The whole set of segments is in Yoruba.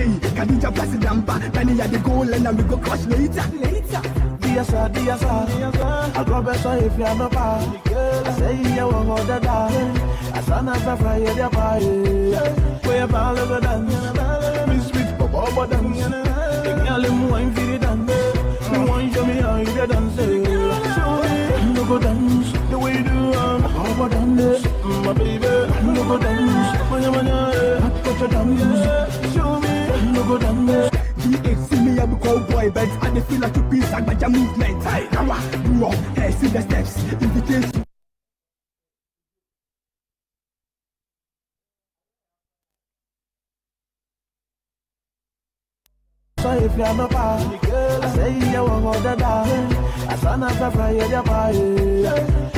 day. Khadija pass the down back. Danny had the goal and then we go crush later. Later. Dear sir, dear sir, dear sir. I go best if you have a power. I say you won't hold the dog. I son of a fry at your pie. we you about to dance. Miss Sweet Papa, but i The girl in wine for the dance. The want show me how you dance. Show me, you go dance the way you do. Papa dance, mm, my baby. You go dance, manya manya, dance. Show me go down there. DHC me, I'm called boy, but I they feel like a piece like my jam movement. Hey, now I do all, hey, see the steps, invitation. So if you're not bad, I say you want more than that. I saw not a fry, you're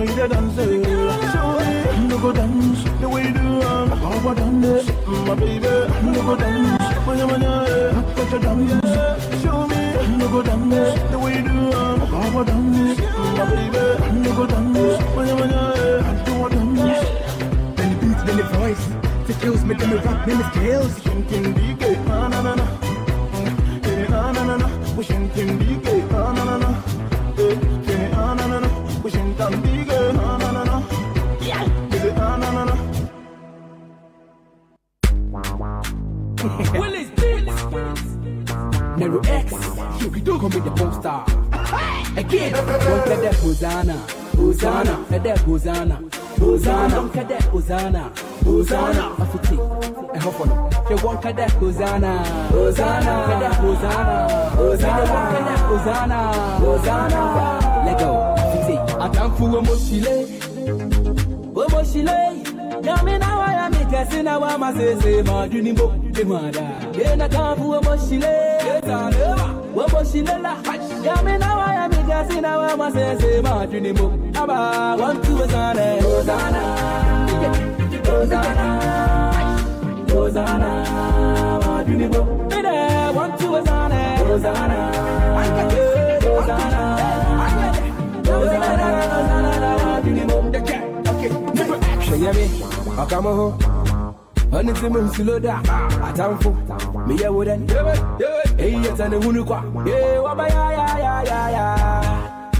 I the dancer. Show me, you go dance the way you do. How I dance, my baby. You go dance, when you're my touch your dance. Show me, you go dance the way you do. How I dance, my baby. You go dance, when you're my do I dance. Then the beats, then the voice. The kills me, then the rap, then the scales. Thinking DK, na na na na. Na na na na. Wishing Tim DK, na na na. Willis, Mero X, Yuki Dogo make the poster. Again, don't let that Hosanna, Hosanna, let that Hosanna, Hosanna, don't let that Hosanna, Hosanna, Afiti, and Hoffman. You want that Hosanna, Hosanna, let that Hosanna, Hosanna, want that Hosanna, Hosanna. Let go, I Afiti, Atamfu, Omoshile, Omoshile nyamina wayamitesina wamasese madunimbo emada yenakavu omoshile yetaneba omoshilela nyamina wayamitesina wamasese madunimbo aba wantuwesane Hosanna, Hosanna, Hosanna, madunimbo ide wantuwesane Hosanna, Hosanna, Hosanna, Hosanna, Hosanna, Hosanna, Hosanna, ṣe yẹ mi ọ̀ka mọ́hó ọ̀nì tí mo ń sì ló dà àtàǹfò mi yẹ wo dẹ́ni èyí ya ya. ní hunu kwa.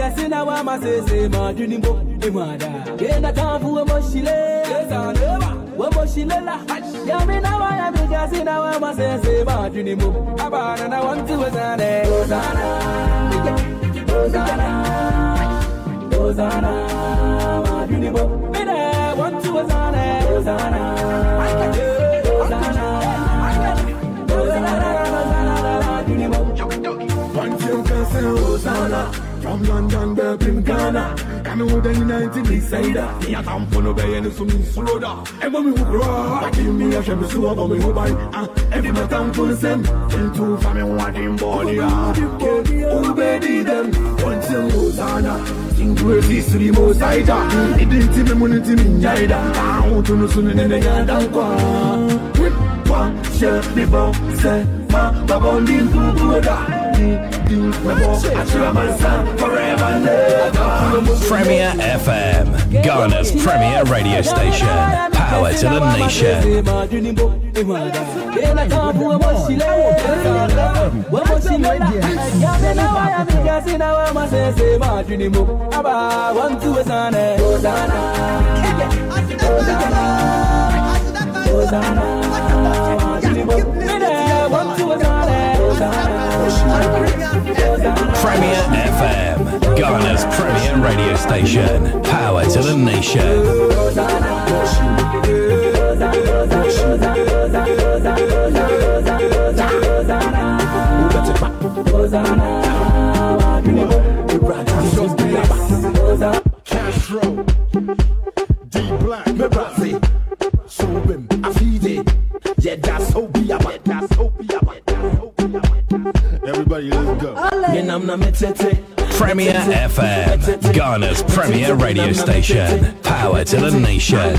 gasi na wa masese madini mbo imwada genda kamfu womoshile ezanewa womoshilela yami na wa yami gasi na wa masese madini mbo abana na wanti wezane Hosanna Hosanna Hosanna madini mbo mina wanti wezane Hosanna Hosanna Hosanna Hosanna madini mbo Once you can say Hosanna from London, Dublin, Ghana Kami wo den united insider Me a tam fono be yenu so min sloda E bo mi rock, I give me a shemi so bo mi wo bai Ah, e fi ma tam fono sem Into me wa din body ah Ou be di dem Ontin wo zana Ingwezi suri mo saida Idin ti me I want to know Ah, ou tunu suni nene yadan kwa Whip, one, shell, the bounce eh. Ma, babon din tu buda Premier FM, Ghana's premier radio station. Power to the nation. Premier FM, Ghana's premier radio station. Power to the nation. yeah, that's Obi Abad, that's Obi Abad. Everybody, let's go. Premier FM, Ghana's premier radio station. Power to the nation.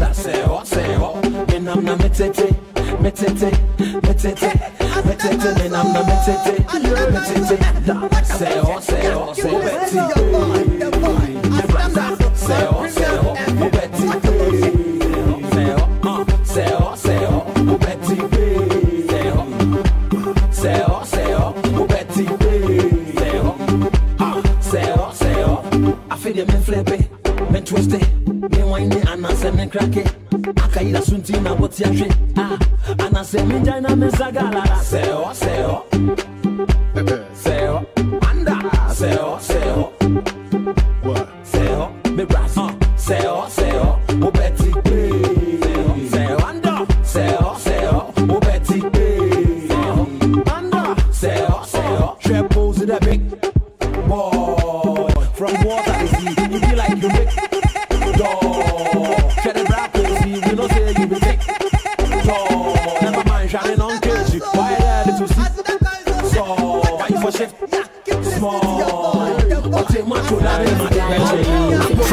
flip it, me twist it, me wind it, and I say me crack it. Akaida sunti na what's your shit? Ah, and I say me jina me sagala. Seo, seo, seo, anda, seo.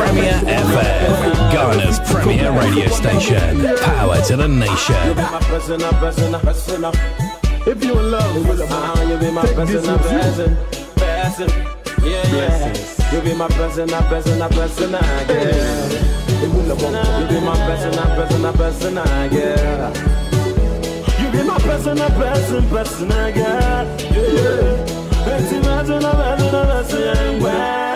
Premier FM, Ghana's premier radio station. Power to the nation. If you in love with a man, you'll be my present, present, present. Yeah, yeah. You'll be my present, present, present, yeah. You be my person, I person, I person, yeah. You be my person, I person, person, yeah. Yeah. Imagine a person, a person, yeah.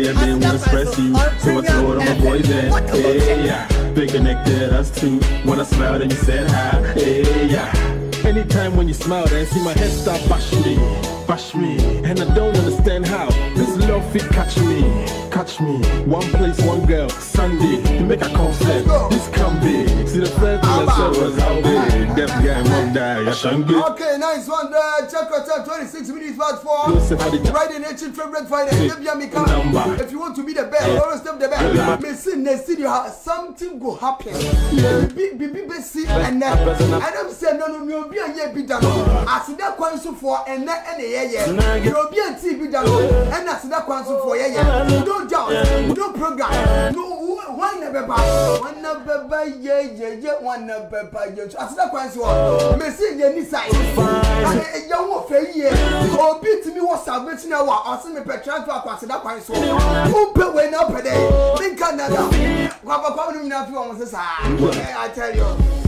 I didn't stress you, so I told all my boys that, hey, yeah. They connected us two when I smiled and you said hi, hey, yeah. Anytime when you smile, I see my head start bashing me, bash me, and I don't understand how. This love it, catch me, catch me. One place, one girl, Sunday. You make a concept, this can be. See the friend in the cell was how big. Deaf guy won't die, I shan't Okay, nice one there. Check your 26 minutes past 4. Riding ancient favorite fighter, Deb Yamika. If you want to be the best, yeah. always step the best. Me see, ne see, you have something go happen. Bibi, bibi, besi, and then. I don't say no, no, you'll be a year be done. Uh, I see that coin so far, and then, and a year. You'll be a TV be done, and I see that na kwan so for yeye we don jam program no wọn na bẹba wọn na bẹba yeyeye wọn na bẹba yeyesu asena kwan so mesi yẹ nisa ẹni ẹyẹ wọn fẹ yie obi timi wọ salvation ẹwà ọsẹ mi pẹ transfer akọ asena kwan so wọn pẹ wẹ náà pẹ dẹ mi nka nana wọn abakọ wọn ni mi na fi wọn sisa i tell you.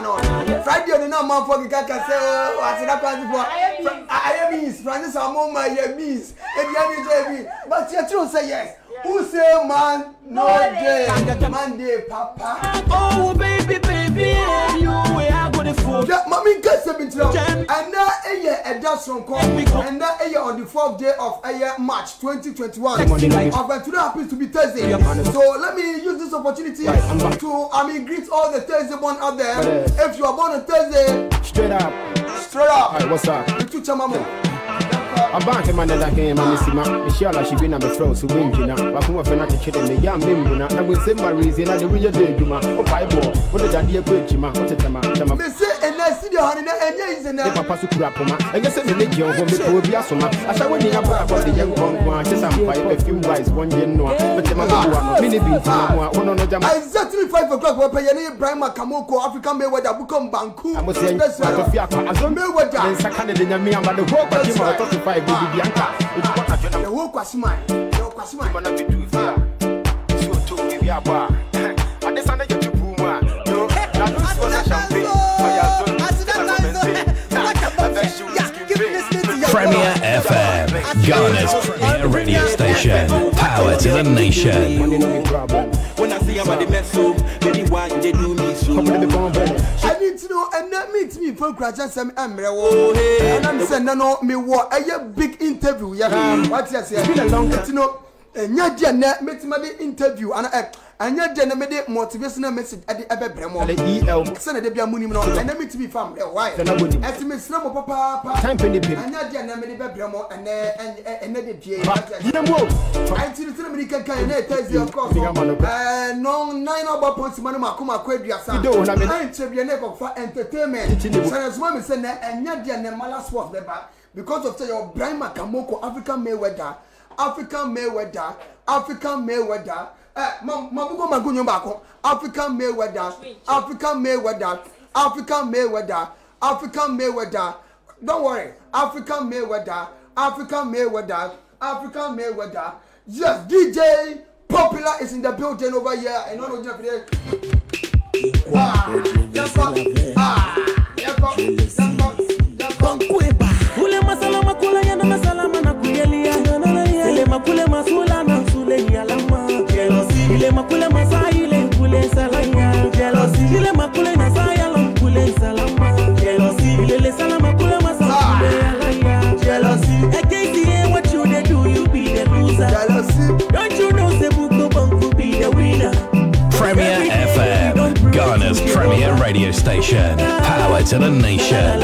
no friday ni na ma fo kika kase o ati na kwa jipo aye beans francis amomo aye beans ebi ani je bi but you too say yes Who say man no day, man day papa? Oh baby, baby, you way I go the fool. Yeah, mommy get seven to And now a year at that song call. And now a eh, year on the fourth day of a eh, year March 2021. today happens to be Thursday. So let me use this opportunity to I mean greet all the Thursday born out there. If you are born on Thursday, straight up, straight up. Hey, what's up? It's Mama abante manela he mamisima mehyɛala hyɛbi na mefrɛ wo so mengyina wako wɔfɛ no akyekyere me yɛ na wosɛm ma na de woyɛ dɛ adwuma wopaebɔ wode dadeɛ kɔ akyima wotetama tama papa so kura poma ɛnyɛ sɛ mene gyeɛ hɔ mepɛ obi asoma Asa woni abrabɔ de yɛ nkɔ nko a kyɛ sɛ mpae perfume wise wɔnyɛ nnoa metema boboa no mene bi ntina ho a wono no gyama Isaiah I'm o'clock wɔpɛ yɛ ne Ibrahim Akamoko African Mayweather Bukom Banku Amosɛ atɔfi akwa azɔ Mayweather ne nsa I'm ne de nyame ama de hɔ kɔkyima ɔtɔ so fae I Bianca. You for Premier FM, Ghana's premier radio station. Power to the nation. When I see I'm the mess up, baby, why they do me so? ɛne ntini o ɛnɛ mentimi mfa And sɛm ɛmmerɛ wo ɛnam sɛ nnɛ no mewɔ ɛyɛ big interview mm. What's your say? It's been yɛ wateaseɛ ɛtino ɛnyɛ deɛ nɛ mɛtuma de interview ana ɛ eh, ɛnyɛ deɛ nɛ mɛde motivational message ɛde ɛbɛbrɛ mɔ e sɛnɛ de bi amu nim no ɛnɛ mi ti bi fam ɛ wa yɛ ɛti mi sinɛ mo papaapa ɛnyɛ deɛ nɛ mɛde bɛbrɛ mɔ ɛnɛ ɛnɛ de die ɛntiri sinɛ mi ni kankan yɛ ne yɛ tɛzi yɛ kɔɔso ɛɛ nɔn nan na ɔba pɔnsi mɔ ne ma ko ma ko eduasa ɛnkyɛ bi ne kɔ fa entertainment sɛnɛ suma mi sɛ nɛ ɛnyɛ deɛ nɛ mala sports bɛ ba because of say your brian makamoko african mayweather African Mayweather, African Mayweather. Eh, mabugo magunyo baako African Mayweather, African Mayweather, African Mayweather, African Mayweather. Don't worry, African Mayweather, African Mayweather, African Mayweather. Yes, DJ Popular is in the building over here. And all of you, ah, station. Power to the nation.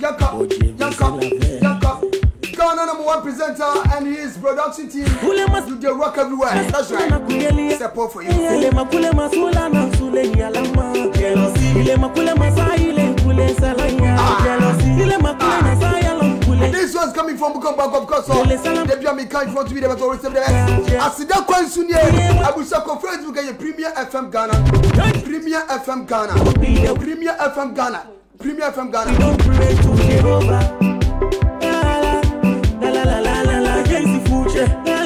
Yanka, Yanka, Yanka. Ghana number one presenter and his production team. You rock everywhere. That's right. Step up for you. Ile makule masaile kule salanya jealousy. Ile makule nasaya lo kule. This one's coming from Bukomba of course. Kule salam. Debi amika in front to be there but always the best. Asida kwa sunye. Abusa ko Facebook ye Premier FM Ghana. Premier FM Ghana. Premier FM Ghana. Premier FM Ghana. We don't pray to Jehovah. La la la la la la la. Against the future.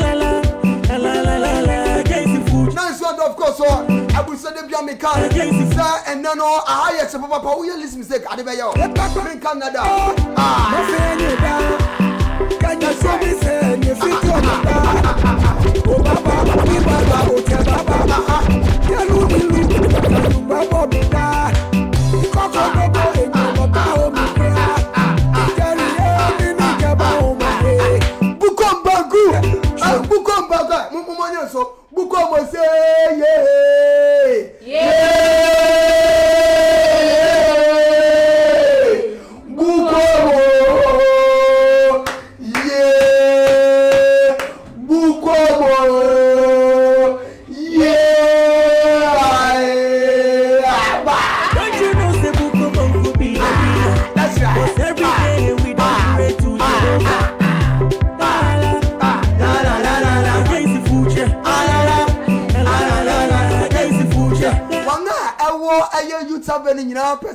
of course so abusade bia meka sɛ ɛnɛ no aha yɛ sɛ papapa woyɛ list mistake ade bɛyɛ o menka nna da Baba, ah, ah. yeah.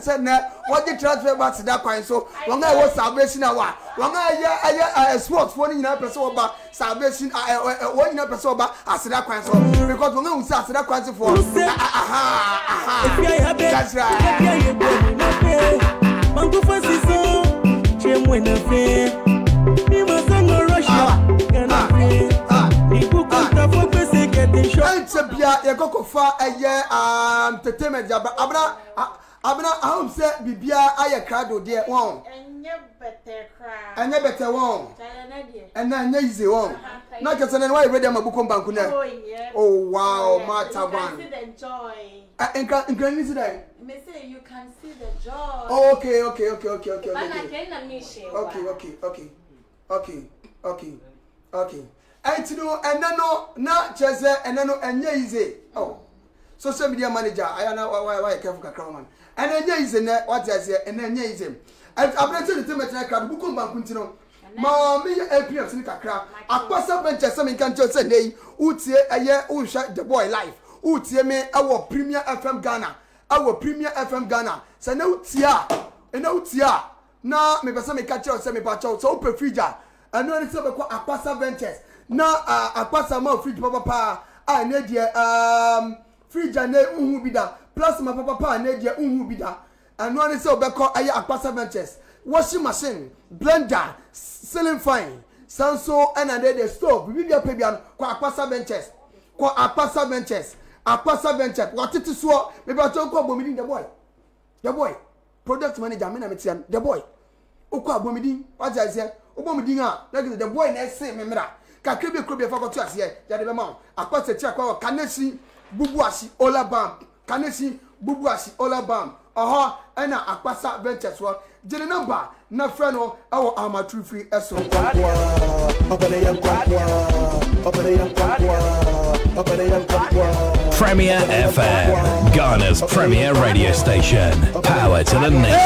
sɛ nɛ wɔgye transfer bus da kwan so wɔn a ɛwɔ salvation awa wɔn a ɛyɛ ɛyɛ ɛɛ sports foɔ no nyinaa pɛ sɛ wɔba salvation ɛɛ ɛɛ wɔn nyinaa pɛ sɛ wɔba aseda kwan so because wɔn a wusu aseda kwan so foɔ aha aha that's right. ɛnkyɛ ah, ah, ah, bia yɛkɔkɔfa ɛyɛ entertainment yaba abra abena ahom sɛ biribiara ayɛ krado deɛ wɔn ɛnyɛ bɛtɛ wɔn ɛna ɛnyɛ yize wɔn na kɛse no wayɛ radio ma bukom banku nɛ o oh, oh, wow mata ban nka nka ni si dɛ. Oh, okay, okay, okay, okay, okay, okay, okay, okay, okay, okay, okay, okay. Ɛnti no ɛnɛ no na kyerɛ sɛ ɛnɛ no ɛnyɛ yize. Oh. Social media manager ayana wa wa wa yɛ kɛfu kakra wɔn ɛnna nye yi sɛ nɛ wate aseɛ ɛnna nye yi sɛ abirante ne tɛmɛ tɛnɛ kra buku mbanku ti no maame yɛ apm sini kakra akpɔsɛ bɛnkyɛ sɛmi nkankyɛn sɛ nɛ yi utie ɛyɛ uhwɛ the boy life utie mi ɛwɔ premier fm ghana ɛwɔ premier fm ghana sɛ ne utie a ɛnna utie a na mepɛ sɛ meka kyerɛw sɛ mi kyɛw sɛ wopɛ fridge a ɛno ne sɛ bɛkɔ akpasa ventures na akpasa ma fridge papapaa um, a ɛnɛ deɛ fridge ne nhu bi da plasma papapa a n'edia nhu bi da ɛnoa ne sɛ ɔbɛkɔ ɛyɛ akpasa ventures washing machine blender ceiling fine. san so ɛna de de stove bibi bi apɛ bia no kɔ akpasa ventures kɔ akpasa ventures akpasa ventures wɔtete soɔ beebi atɔ kɔ abomidin de boy de boy product manager mi na mi tia no de boy okɔ abomidin wagya ɛsɛ obomidin a ah, lɛgidi de boy na ɛsɛn mimira kakra bi kuro bi efa kɔtɔ aseɛ yɛde bɛ ma o akpasa ti akɔ kanesi bubu asi olaban. kanesi bubuasi olabam ɔhɔ ɛna akpasa ventures hɔ gyene namba na frɛ no ɛwɔ amaturu firi ɛso Premier FM, Ghana's premier radio station. Power to the nation.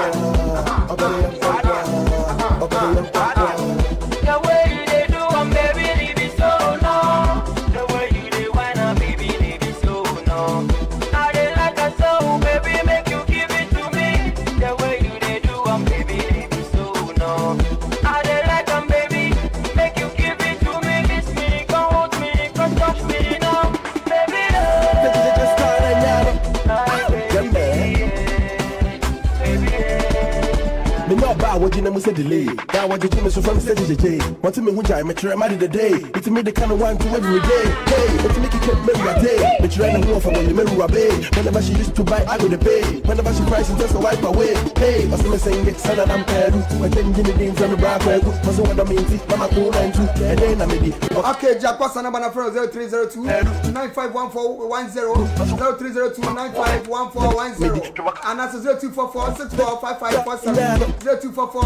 na mu sɛ delay daa wɔgyegye me so fa me sɛ gyegyegye wɔnte me ho gyae mekyerɛ ma deda day ɛtumi de ka no wanto every day hey ɛtumi keka mɛwurade mekyerɛ ne ho ɔfa wɔne mɛwurabe whenever she used to buy I go to pay whenever she price just a wipe away hey ɔsɛ me sɛ nyɛ sana na mpɛɛdu wɔkyɛ ngye ne din frɛ me bra kwaagu ɔsɛ wɔdɔ me nti mama ko na ntu ɛdɛn e na medi okay jackpot sana bana frɛ 0302 951410 0302 951410 and that's 0244 645 0244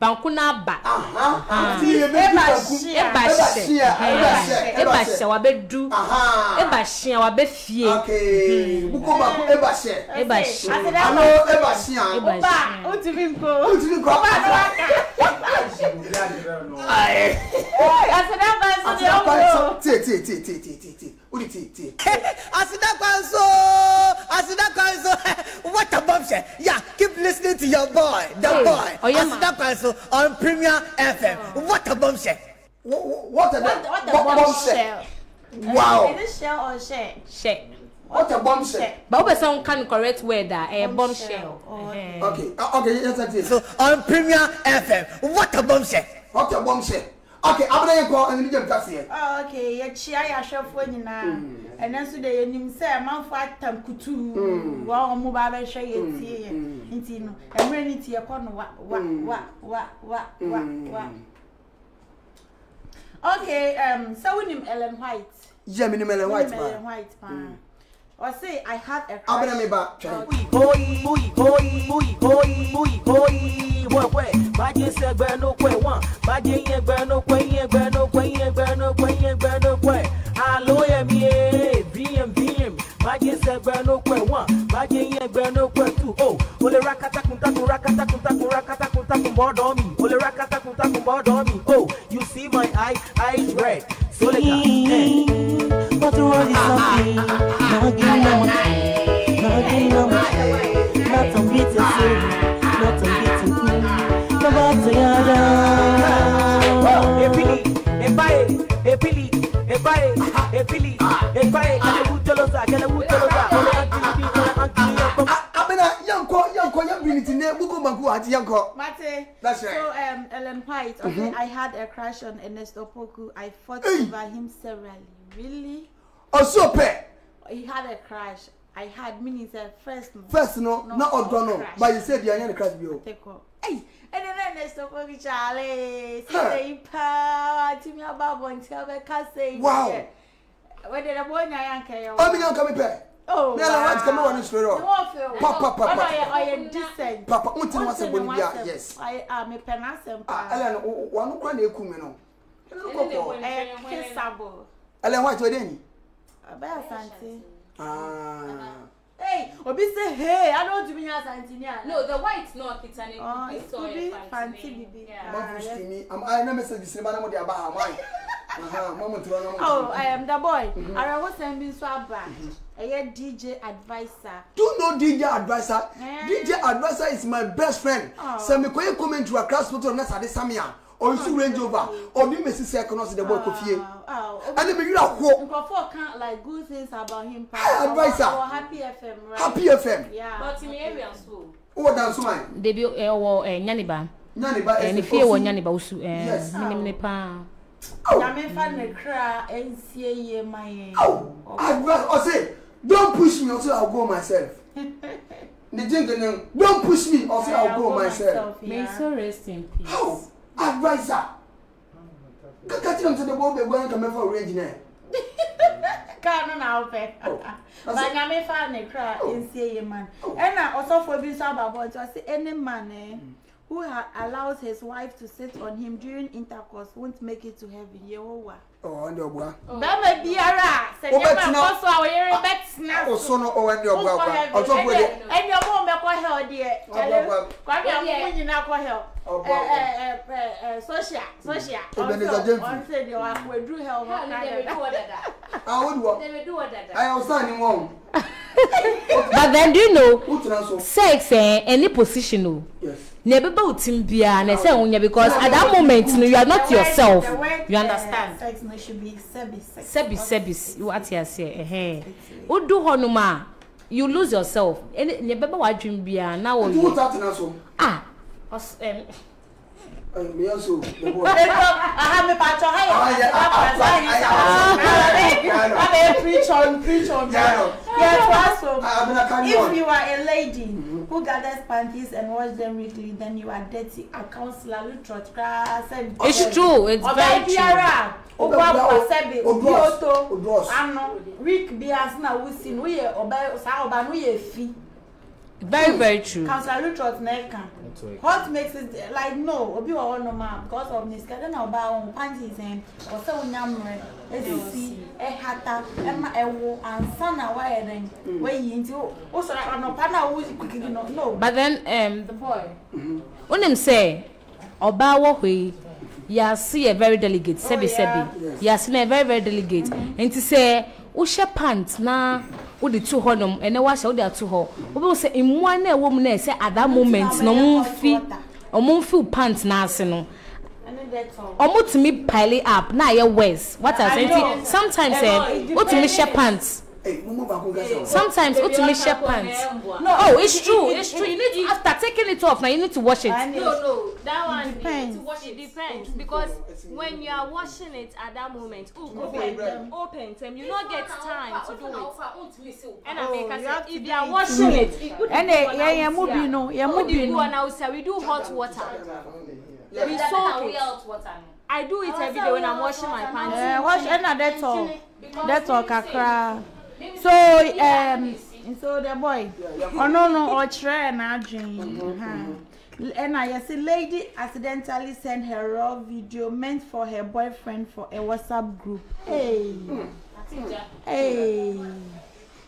banku n'aba eba hyia eba hyia eba hyia wabe du eba hyia wabe fie mhm. buko baako eba hyia eba hyia ano eba hyia eba hyia otumi nko otumi nko ọba ati waka asada ba nsọ ni ọkọ tie tie tie tie tie uri titi asida kanso asida kanso what a bombshell yeah keep listening to your boy the boy oh, asida kanso on Premier FM oh. what a bombshell what a what a bombshell wow is it shell or shell shell what oh, a bombshell but we sound can correct word a bombshell okay eh. uh, okay yes so on Premier FM what a bombshell what a bombshell okay abena yɛ kɔ ɛnni gyem taseɛ. okay yɛkyia yɛahwɛfoɔ nyinaa mm, ɛnɛ nso de yɛnim sɛ ɛmanfo atam kutuu mm. wɔn a wɔn ba abɛhwɛ yɛ mm, tie yɛ nti no ɛmmerɛ ne ti yɛkɔ no wa wa wa wa wa wa wa. okay um, sɛ wonim ellen white. yɛ yeah, menim ellen white paa say i had a crush. abena mi ba twɛn. oyi oyi oyi oyi oyi oyi oyi wọ́n pẹ́ bàjẹ́ sẹ́ gbẹ́nu pẹ́ wọ́n bàjẹ́ yẹn gbẹ́nu pẹ́ yẹn gbẹ́nu pẹ́ yẹn gbẹ́nu pẹ́ yẹn gbẹ́nu pẹ́ alo yẹ mi yẹ bíyẹn bíyẹn bàjẹ́ sẹ́ gbẹ́nu pẹ́ wọ́n bàjẹ́ yẹn gbẹ́nu pẹ́ tu o olè rakata kuntakun rakata kuntakun rakata kuntakun bọ́ dọ́ mi olè rakata kuntakun bọ́ dọ́ mi o you see my eye eyes red see what the world is offering. Not giving no money, not giving no money, not on beat to ah, see, not on beat to cool, not on to yada. Ah, ah. oh, epili, ebaye, epili, ebaye, epili, ebaye. Kele wu tolo sa, kele wu tolo. minute ne buku maku ati yanko. Mate. That's right. So um, Ellen White. Okay, mm -hmm. I had a crush on Ernesto Poku. I fought hey. over him severally. Really? pe. He had a crush. I had meaning the first. No. First no, no not odun no. But you said you had a crush bio. Take off. Hey, and then Ernesto Poku Charlie. Say power. Timi ababo nti abeka say. Wow. Where did the boy nyanka yo? Omi nyanka mi pe. Oh, na na wati kama wani sure ro. Papa papa. Oye decent. Papa unti na wase boni bia. Yes. I am a penance. Ah, ala no wanu kwa na eku me no. Ele ko. Eh, kissable. Ala wati we deni. Abaya santi. Ah. Hey, Obi say, hey, I don't do me as Antinia. No, the white, not it's an oh, fancy baby. Yeah. Mom pushed me. I'm I na message this man am dey aba am. Aha, mom to na Oh, I am the boy. Mm-hmm. Ara wo send bin so aba. Mm-hmm ɛyɛ dj adviser. do no dj adviser yeah. dj adviser is my best friend oh. sɛmikoye comment to akra hospital na sade samia ɔnsu oh, range over ɔdi mesi sɛ ɛkɔnɔ si de bɔ ɛkɔ fie ɛni mi yira ko. nkurɔfoɔ kan like good things about him pa. ɛyɛ adviser wɔ oh, happy fm right. happy fm. but mi area so. wọ́n dan so ma. debi ɛwɔ eh, ɛ eh, nyaniba. nyaniba ɛsɛ fɔ si ɛni fie wɔ nyaniba osu ɛɛ eh, minimini paa. nyame fa ne kra nsie yie ma yɛ. ɔsè don't push me until I go myself. the jingle don't push me until so I'll go myself. May so rest in peace. How? Advisor. Kaka ti na mse de bo be gwan kama for range na. Ka no na ope. Oh. Ba nya me fa ne kra oh. nsie ye man. Oh. E na osofo bi so ababo to se any man eh. Mm who allows his wife to sit on him during intercourse won't make it to heaven yehowa. ọwọ ndị ọgbua. bẹẹma biara sẹnyẹmà kọsọ àwòyẹrẹ bẹ tẹnà so. ọsọ náà ọwọ ndị ọgbua kwa ọtọ fún ẹdẹ. ẹni ọmọ ọmọ ẹkọ hẹ ọdíẹ jẹlẹ kwami ọmọ nyina kọ hẹ ọ ẹ ẹ ẹ ẹ sọsia sọsia ọsọ ọsẹ de wa kò edu hẹ ọmọ kan yẹ dẹ. àwọn olùwọ ayé ọsàn ni ah, wọn o. but then do you know sex ẹ eh, ẹni position o. yes na ɛbɛba wo tim biara na ɛsɛ wonya because at that moment no you are not yourself you understand sɛbi sɛbi wate aseɛ ɛhɛn wodu hɔ nom a you lose yourself ɛne na ɛbɛba w'adwene biara na wɔ yɛ ah ɔs ɛm. Aha mi patro ha yɛ ɔsɛ ɔsɛ ɔsɛ ɔsɛ ɔsɛ preach on preach on yɛ to aso if you are a lady. Mm -hmm who gathers panties and wash them weekly then you are dirty akaunsila lutrot kra sẹbi. it's true it's very true. ọbẹ̀ biara ogun akọ sẹbi bí o tó ano week bi asina wusin wúyẹ ọbẹ̀ sáà ọba nu yẹ fi. very very true. councillor lutrot náà kàn hot makes it like no obi wɔ hɔnom a because of ne sika dɛ na ɔbaa wɔn panties ɛn ɔsɛ onyammerɛ esisi ɛhata ɛma ɛwo ansa na wayɛ dɛn wayi nti wosɔrɔ anɔpa na wo kikiki no no. but then um, the boy. wonim sɛ ɔbaa wɔ hɔ yi yɛase yɛ very delegate oh, sebi sebi yɛase na yɛ very very delegate nti sɛ wohyɛ pants na wode tu hɔ nom ɛnɛ wahyɛ wode ato hɔ wobɛhu sɛ mmoa no ɛwɔ mu no at that moment na ɔmomfi ɔmomfiw pant no ase no ɔmotumi pile up na ayɛ wes what i say nti sometimes ɛ eh, wotumi hyɛ pants Sometimes what to me share pants. No, oh, it's true. It's true. You need to, after taking it off now, you need to wash it. No, no, that one depends. You need to wash it depends because when you are washing it at that moment, ooh, open, open, um, open them. You not get time to do it. And I oh, think I if you are washing it, and yeah, yeah, moving no, ah. yeah, moving oh, no. We do hot water. We soak it. I do it oh, every day when I'm washing my pants. Yeah, wash another towel. That's all, kakra so um, so the boy ọ̀nà ọ̀nà ọ̀kyerẹ́ n'adwene mm-hmm, ha ẹna mm-hmm. yẹsi lady accidentally sent her raw video meant for her boyfriend for a whatsapp group hey mm. hey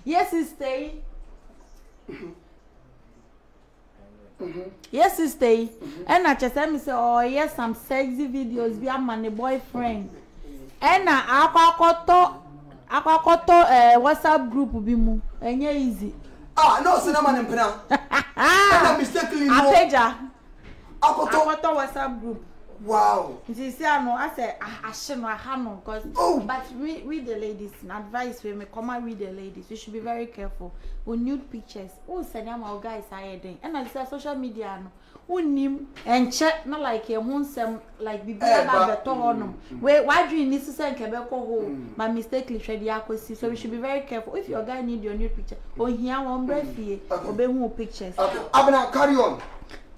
yes sister stay. Mm-hmm. yes sister yi ẹna kyesẹ mi sẹ ọyẹ some sexy videos bi ama ne boyfriend ẹna akọ akọtọ akɔkɔtɔ ɛɛ whatsapp group bi mu ɛnyɛ easy. ah nọọsụ nama ni mpena. ɛna mistakenly no apagya akɔtɔ akɔtɔ whatsapp group. wow. nti si ano asɛ ahye no aha no cause. oh but we we the ladies na advice wey me out we the ladies we should be very careful with nude pictures o sɛ ní ama o guys ayɛ den ɛna ti sɛ social media no wonim ɛnkyɛ na like ɛho nsɛm like biribiara ba abɛtɔ hɔnom wei wadwene ne si sɛ nkɛbɛkɔ hɔ ma mistakely hwɛ de akɔsi so we should be very careful if your guy need your new picture ohia wɔn brɛ fie obɛhu pictures. abena carry on.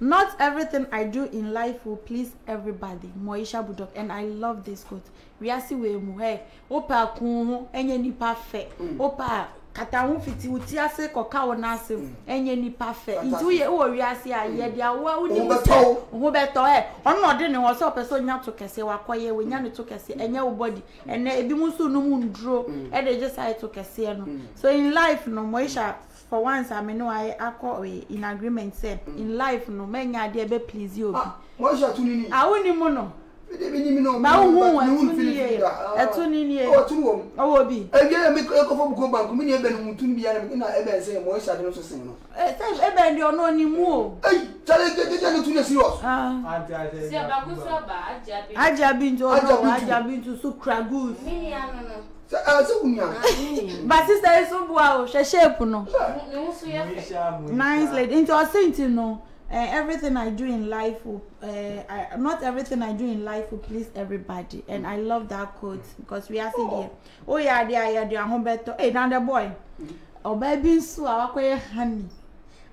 Not everything I do in life will please everybody. Moisha Budok and I love this quote. Wiase wee mu hey, opa kun ho enye nipa fɛ. Mm. Opa kata ho fiti wo ti ase kɔka wo n'ase mm. ɛnyɛ nipa fɛ nti woyɛ wɔ wiase a yɛ de awoa wo ni mu sɛ wo bɛtɔ ɛ ɔno na ɔde ne hɔ sɛ ɔpɛ sɛ ɔnya to kɛse wakɔyɛ wo nya ne to kɛse mm. ɛnyɛ wo bɔdi ɛnɛ ebi mu nso num nduro mm. ɛde gye saa to kɛseɛ no so in life no mo for once ame no ayɛ akɔ in agreement sɛ in life no mɛnya adeɛ bɛ please obi. ah mo ehyɛ ni. awo ni mu no ɛdi bi nyimi naa maa ohun ɛtun ni ye ɛtun ni ni ye ɔtun wɔm ɔwɔ bi ɛdi yɛ mi ekɔfɔ buko banku mi ni ɛbɛn mu tun bi ya mi na ɛbɛn sɛ mɔ ɛsi adi ni so sɛn no. ɛ ɛbɛn di ɔnɔ ni mu o. ɛyi sari jɛjɛ ni tun ye serious. ajabi ah. nti ɔnɔ ajabi nti so kura goods. but sister esu bua o hwɛ shape no. nice lady nti ɔsi nti uh, everything I do in life, will, uh, I, not everything I do in life will please everybody. And I love that quote because we are sitting oh. here. Oh yeah, yeah, yeah, yeah, home better. Hey, now the boy. Oh baby, so I work honey.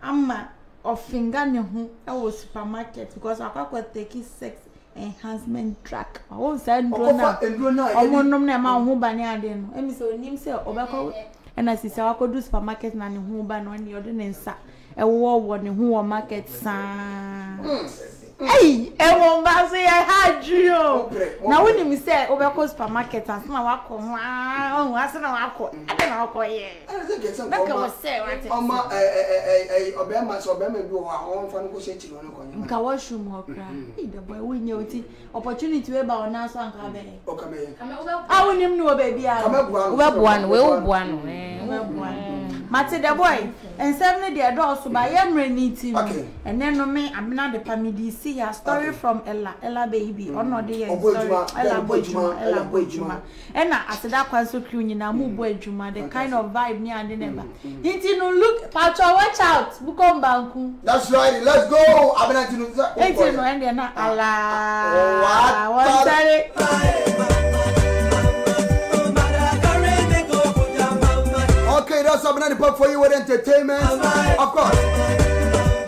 Ama ɔfinga ne I was supermarket because I akɔkɔ take sex enhancement track ɔwɔ nsa oh, nduro na ɔmo nom na ɛma ɔho oh, ba ne ade no ɛmi sɛ onim sɛ ɔbɛkɔ ɛna sisi awakɔ do supermarket na ne ho ba na ɔne ɔde ne ɛwɔ wɔ ne ho wɔ market saa. Hey, ẹwọn ba so yẹ ha ju o. Na wo ni mi sẹ o bẹ kó supermarket ase na wa kọ ho aa ọhún ase na wa kọ ade na wa kọ yẹ. Bẹ́ẹ̀ka wọ sẹ wa tẹ. Ọma ẹ ẹ ẹ ọbẹ̀ma sọ ọbẹ̀ma bi wọ àwọn nfa ni kò ṣe tìrì ọ̀nà kọ̀nyẹ́. Nka wọ́n ṣu mu ọkura. Ee dàbọ̀ ti opportunity wey ba ọ̀ náà sọ àǹkà bẹ́ẹ̀. Ọkà mẹ́yẹ. Awo ni mu ni wọ Wọ́n bua no wọ́n bua no wọ́n bua no. Mate the boy, nsɛm ni deɛ dɔɔso ba yɛ mmerɛ ni ti mu. Ɛnɛ no mi amena de pa si see her story okay. from Ella Ella baby mm. ono de ye story Ella boy juma Ella boy juma ena aseda kwanso crew nyina mu mm. boy juma the kind of vibe ni ande neba inti no look patcho watch out bukom banku that's right let's go abena tinu inti no ende na ah, ala ah, ah, what okay that's abena the pop for you with entertainment of course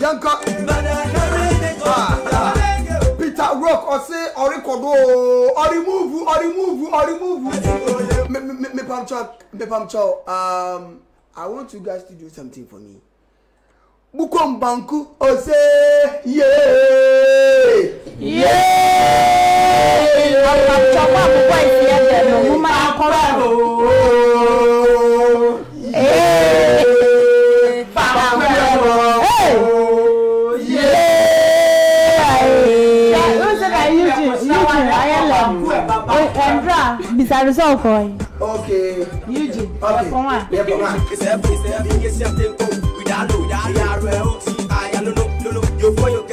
Janka Mr. Rock ọsẹ ọrikodo ọrimuvu ọrimuvu ọrimuvu. Mepamcho Mepamcho um, I want you guys to do something for me. Bukom Banku ọsẹ yee. Yee. Àpàtàn máa kókó ìfìyàjẹ̀ lòun máa kọ́ bẹ́ẹ̀. Papa, bisa resolve for you. Okay. Yuji, okay. Yepoma. Okay. Yepoma. Yepoma. Yepoma. Yepoma. Yepoma. Yepoma. Yepoma. Yepoma. Yepoma. Yepoma. Yepoma. Yepoma. Yepoma. Yepoma. Yepoma. Yepoma. Yepoma. Yepoma. Yepoma.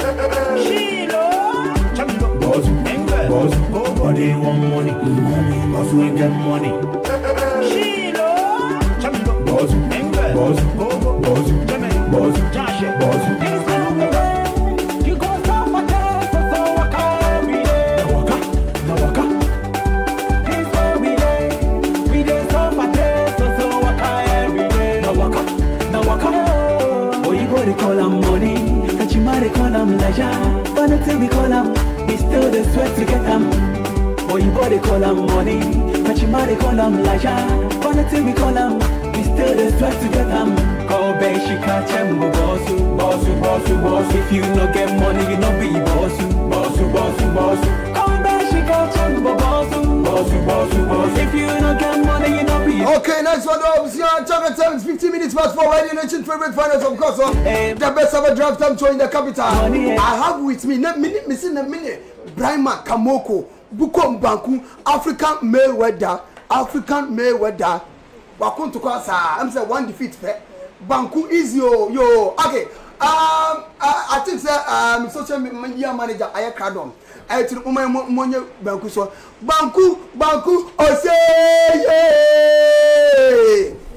boss. nobody want money, money. Cause we get money. sweat to get them. Oyinbo dey call am money, Kachima dey call am liar. Vanity we call am, we still dey sweat to get them. Kobe Shikachembo boss, boss, boss, boss. If you no get money, you no be bossu, bossu, bossu, bossu. Kobe Shikachembo bossu, bossu, bossu, bossu. If you no get money, you no be. Okay, next one up. See our target time is 15 minutes past four. Ready, nation favorite finals of course. Huh? Eh. the best ever draft time show in the capital. Money, eh? I have with me. Let me, me see, let brahima kamoko bukom banku african mayweather african mayweather wakuntokɔ saa ɛmu sɛ one defeat pɛ eh? banku easy o yo okay um, uh, i think sɛ um, social media manager ayɛ kradom ayɛ tiri mo mo mo nye banku so banku banku ɔsɛɛyɛ.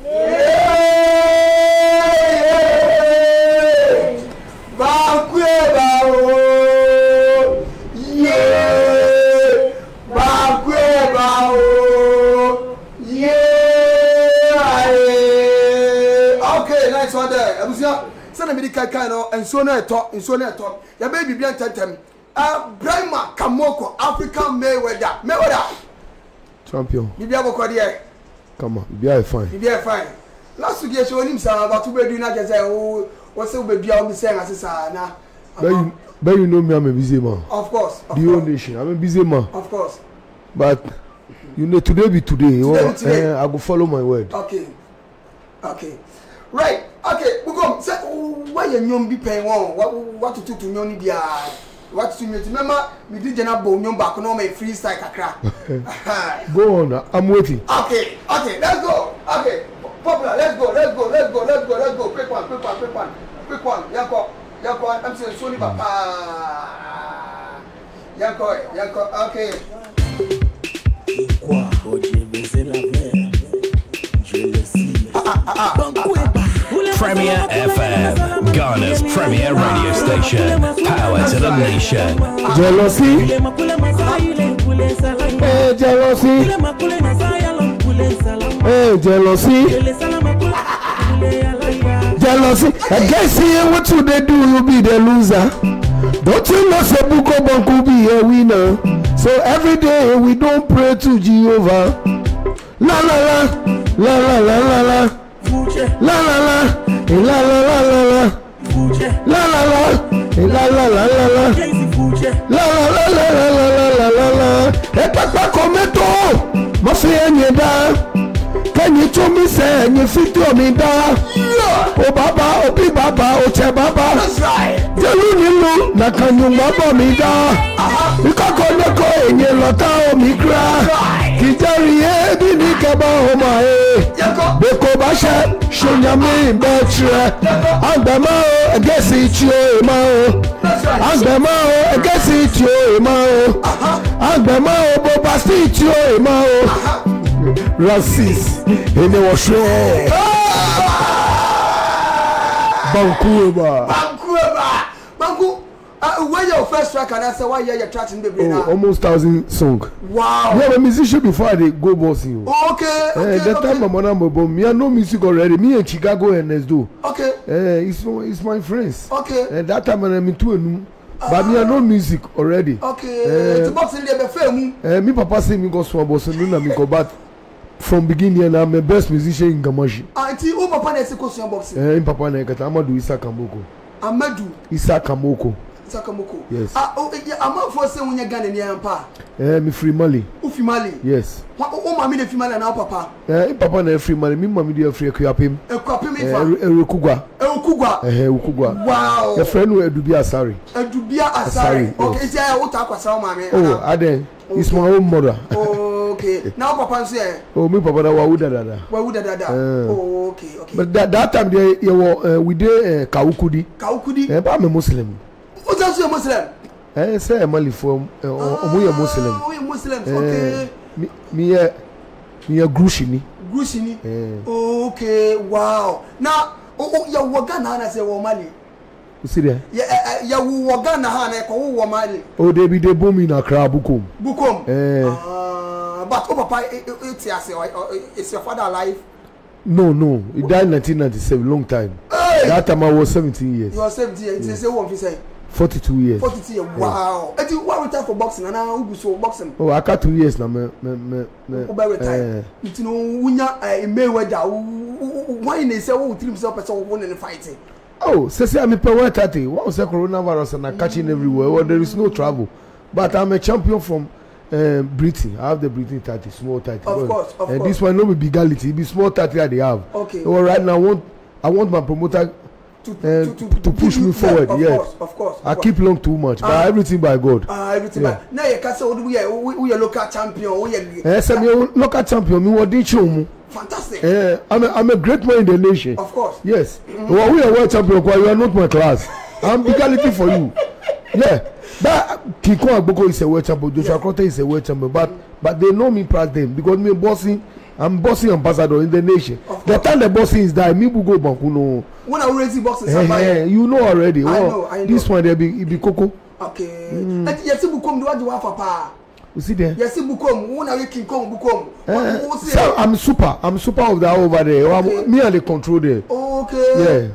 Yeah. Yeah. sɛnɛ mede kakan no nsuo no ɛtɔ nsuo no ɛtɔ yɛbɛyɛ biribia ntɛntɛm ah, brahima kamoko african mayweather mayweather champion biribi abɔkɔ deɛ kama biribi ayɛ fine biribi ayɛ fine last week yɛhyɛ onim saa bato bɛdu no akyɛ sɛ wo wɔsɛ wobɛdua wobisɛn ase saa na bẹ́ẹ̀ you know me i'm a busy of course the whole nation i'm a busy of course but you know today be today, today, be today. Eh, i go follow my word okay okay right okay bukom sɛ wayɛ nnwom bi pɛn wɔn watototo nnwom no biara watoto nnwom ti mɛma mi di gyina bɔ nnwom baako na ɔmɛ free style kakra. go on i'm waiting. okay okay let's go okay popular let's go let's go let's go let's go let's go quick one quick one quick one quick one yankɔ yankɔ mc soni ba paa yankɔ yankɔ okay. Quoi, oh Dieu, la merde. Je le sais. Ah ah ah. ah. Premier FM, Ghana's premier radio station. Power to the nation. Jealousy. Hey, jealousy. Hey, jealousy. Jealousy. I guess here what should they do, you be the loser. Don't you know Sebuko Bonku be a winner? So every day we don't pray to Jehovah. La la la, la la la la la, la la la. La la la la la, la la la, la la la la la, la la la la la ẹ̀pẹ́pẹ́kọ̀ mẹ́tò mo fi ẹ̀yìn dá kẹ́yìn tún mi sẹ́ ẹ̀yìn fídíò mi dá o bàbá òbí bàbá òtẹ̀ bàbá jẹ́lú nílùú nàkànyùnmọ́ bọ̀ mi dá ikọ́kọ́ uh-huh. lẹ́kọ̀ọ́ èyí lọ́tà omi kúrẹ́ kijari ebi ni kaba oma e beko basha shonyami betre agbema o egesi ti o ema o agbema o egesi uh-huh. ti o ema o agbema o boba si ti o ema o rasis ene woshe banku eba. Uh, where your first track and answer why you track in baby Oh, almost thousand song. wow. yeah but musician before i dey go bossing okay eh, okay eh, that time my mother my born me i know music already me and chicago nsdo. okay. eh it's, it's my friends. okay. eh, that time na mi tu enum. but me i ah. know music already. okay eh, ti boxing dey be fair mu. eh mi papa say mi go sun ọbọ sunu na mi go bat from beginning na i'm a best musician in gamashi. aunty ah, who eh, papa na esi ko sun boxing. eh n papa na ekata amadu isa kamoko. amadu. isa kamoko sakamoko yes ah o ye amanfoɔ sɛ wonyɛ ghana ni ɛyɛn pa. ɛɛ mi firi mali. o fi mali. yes. wa o maami de fi mali anaa papa. ɛɛ eh, n eh, papa na efiri mali mi maami de efiri ekuyapem. ekuyapem ifa ɛɛ erukugwa. erukugwa. ɛhɛ erukugwa. waaw yɛfrɛ no edubia asare. edubia asare. asare ok eti ayɛ o ta akwasa o maami. o adɛ is oh, my own mother. okay na papa nso yɛ. o oh, mi papa na wa wu dadada. wa wu dadada. Eh. o oh, okay okay. but that time there yɛ wɔ we dey kawukudi. kawukudi. ɛ ba mi muslim o jẹ́ sọ muslim. ẹ sẹ ẹ mọlì fún ah, ọmọ yẹ muslim. ọmọ yẹ muslim ok. mi yẹ mi yẹ gurusi ni. gurusi ni ok wow na yẹ wọ ghana na sẹ wọ mali. o si dẹ. yẹ wọ ghana ha na kọ wọ mali. o de bi de bomi na kra bukom. bukom. Ah, but oh, papa e, e, e ti ase e, is your father alive. no no he died 1997 long time. Hey! that time i was 17 years. you were 17 years. Yeah forty two years. forty two years wow eti wa retire for boxing ana ugu so boxing. o oh, aka two years na mɛ mɛ mɛ mɛ. o bɛ retire ntino wunya ɛɛ mayweather wọ́n yìí sẹ́ wọ́n tìrìm sẹ́ wọ́n pẹ̀ sẹ́ wọ́n nínú fight. oh sese ami pẹ one thirty one sẹ coronavirus na catching everywhere well there is no travel but i'm a champion from uh, eh, breathing i have the breathing thirty small thirty. of course of course and this one no be bigality e be small thirty i dey have. okay well right now i want i want my promoter to, to, to, to push me forward. Of yes, course, of course. I keep long too much, but uh, everything by God. Ah, Uh, everything yeah. by. Now you can say "Oh, we are we are local champion. Oh, we are. Eh, say me oh, local champion. Me what did you Fantastic. Eh, I'm a, I'm a great man in the nation. Of course. Yes. Mm-hmm. Well, we are world champion. You are not my class. I'm equality for you. Yeah. That Kiko Agboko is a world champion. Joshua yeah. Krote is a world champion. But mm-hmm. but they know me past them because me bossing. I'm bossing ambassador in the nation. The time the bossing is that me will go back. You when i raise the boxes eh, hey, i hey, eh, you know already I well oh, know, know. this one there be e be koko. okay ẹ yẹsi bukom ni wájú wa fa paa. you see there. yẹsi bukom wọn na wiki kom bukom. so i'm super i'm super of that over there oh, okay. me i the control there. okay. Yeah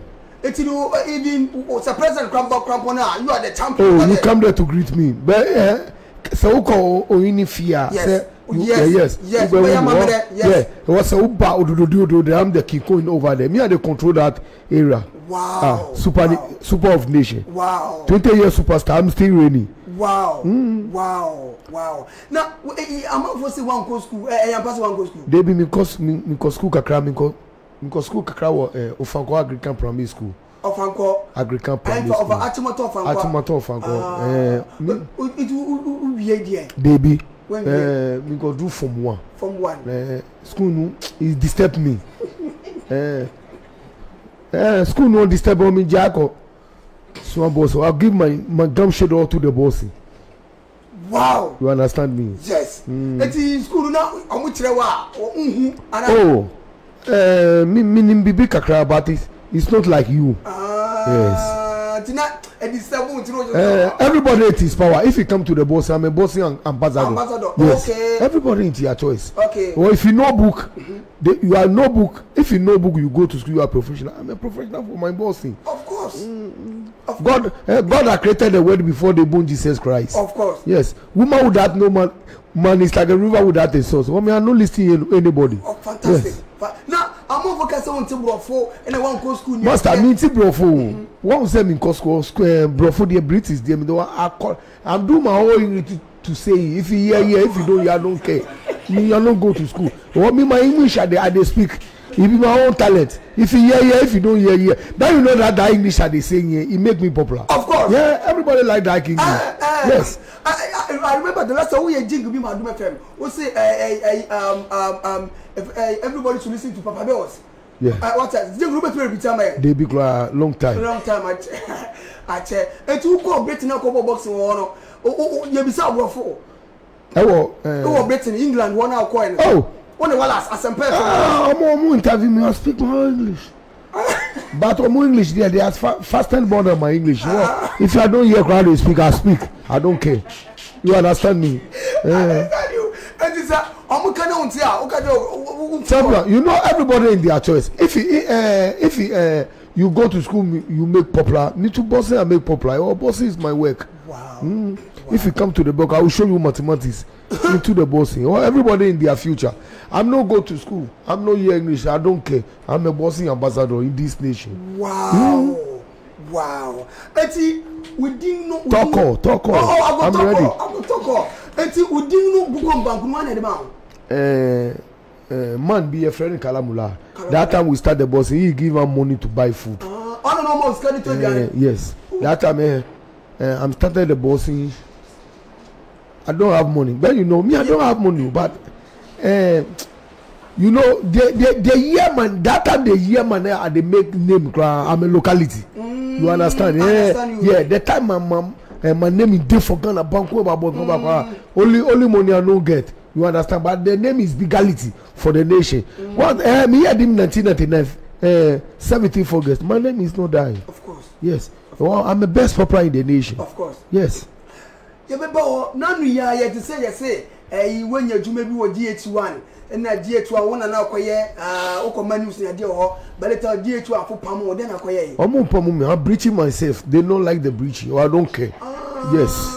eti no uh, even sir uh, president crambo crambo na you are the champion. oh you come there to greet me but eh, sẹ o kọ oyin ni fi ya. yes. Say, yes yes yes bóyá mami dẹ yes yeah wọ́n sẹ́ wọ́n ba òdòdó òdòdó i'm the king going over there me i dey control that area wow ah super wow. super of nation wow twenty years superstar i'm still reigning. wow mm. wow wow na amafo si wan ko school ẹ ẹyan pa si wan ko school. debi mi kọ mi kọ school kakra mi kọ mi kọ school kakra wọ ẹ ofanko agrican primary school ọfankọ agrican primary school atimọtọ ọfankọ atimọtọ ọfankọ ẹ. nti wúwìyẹ diẹ. debi ɛɛ mi eh, go do form one form one ɛɛ eh, school no e disturb me ɛɛ ɛɛ eh, school no disturb me jaa so boss i give my my gum shade all to the boss. wow you understand me. yes hmm. That is school Now ɔmu kyerɛ wa ɔmu hu. oh ɛɛ me mi ni bibi kakra about it it's not like you. Ah. yes. Uh, everybody it is power. If you come to the boss, I'm a bossy ambassador. ambassador. Yes. Okay. Everybody into your choice. Okay. Or if you know book, mm -hmm. they, you are no book. If you know book, you go to school. You are professional. I'm a professional for my bossing. Of course. Mm. Of God, Uh, God yeah. created the world before the born Jesus Christ. Of course. Yes. Woman without no man, man is like a river without a source. Woman, I'm not listening anybody. Oh, fantastic. Yes. Now amafo kasa wọn ti burɔfo ɛna wọn kɔ sukuu. master mi ti burɔfo o wọn sɛ mi nkɔ sukuu ɛɛ burɔfo deɛ british deɛ mi de wa akɔ i do my whole english to, to say if you hear hear if you don't hear don't care me i no go to school or me my english i dey i dey speak. If my own talent. If you hear hear. if you don't hear hear. then you know that that English are they saying here. It make me popular. Of course. Yeah, everybody like that English. Uh, uh, yes. I, I, I remember the last time we had Jingle Bim my FM. We say uh, uh, um, um, um, if, uh, everybody should listen to Papa Bells. Yeah. Uh, what else? Jingle Bim Adum FM. They be a ah, long time. Long time. I, I, and to go Britain and couple boxing one. Oh, oh, oh, you be so powerful. Oh, uh, oh, Britain, England, one hour coin. Oh wọ́n ní wọ́n last ah, ọmọ ọmọ interview me I speak more English but ọmọ English there they are faster born than my English you know, if I don hear crowd dey speak I speak I don care you understand me. Eh. ọmọ kan náà ti à ó kájọ. sẹ́pùlà you know everybody in their choice if you uh, eh, if you, uh, eh, you go to school you make popular me too bossing I make popular or oh, bossing is my work. Wow. Mm. If you come to the book, I will show you mathematics into the bossing. Or everybody in their future. I'm not go to school. I'm not here English. I don't care. I'm a bossing ambassador in this nation. Wow. Hmm? Wow. Eti, within no... Toko, Toko. Oh, oh, I'm, I'm ready. I'm Toko. Eti, within no Bukon Bankumane the man. Eh, eh... man be a friend Kalamula. That time we start the bossing. he give him money to buy food. Uh, oh no, no, no, Yes. That time, eh, uh, I'm starting the bossing I don't have money. But you know me, I don't have money. But uh, you know the the the year man that time the year man uh, eh, they make name I'm a locality. Mm, you understand? Yeah, understand you yeah. Right. The time my mom uh, my name is dey for Ghana Banku Babo mm. Only only money I no get. You understand? But the name is legality for the nation. Mm. What uh, me heard him 1999, uh, 17th August. My name is not dying. Of course. Yes. Well, I'm the best popper in the nation. Of course. Yes yɛbɛba hɔ n'anu yia yɛte sɛ yɛse ɛyi wɔnyɛ adwuma bi wɔ dh1 ɛna dh2 a wɔn nana akɔyɛ ɔkɔma news na adeɛ wɔ hɔ balita dh2 afopam wɔn dɛn akɔyɛ yi. ɔmu mpamu mi i'm breaching myself they no like the breaching or i don't care ah. yes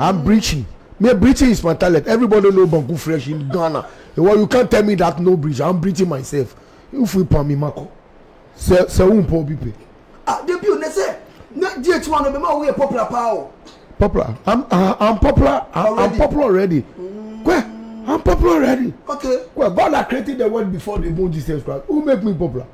i'm breaching me breaching is my talent everybody know banku fresh in ghana well you can't tell me that no breach i'm breaching myself if we pam mi mako sɛ sɛ wun pɔ bi pe. ah depi o ne sɛ ne dh1 no bɛ ma wo yɛ popular paa o popular. I'm uh, I'm popular. I'm, already. I'm popular already. Mm. Where? I'm popular already. Okay. Well, God had created the world before the born Jesus Christ. Who make me popular?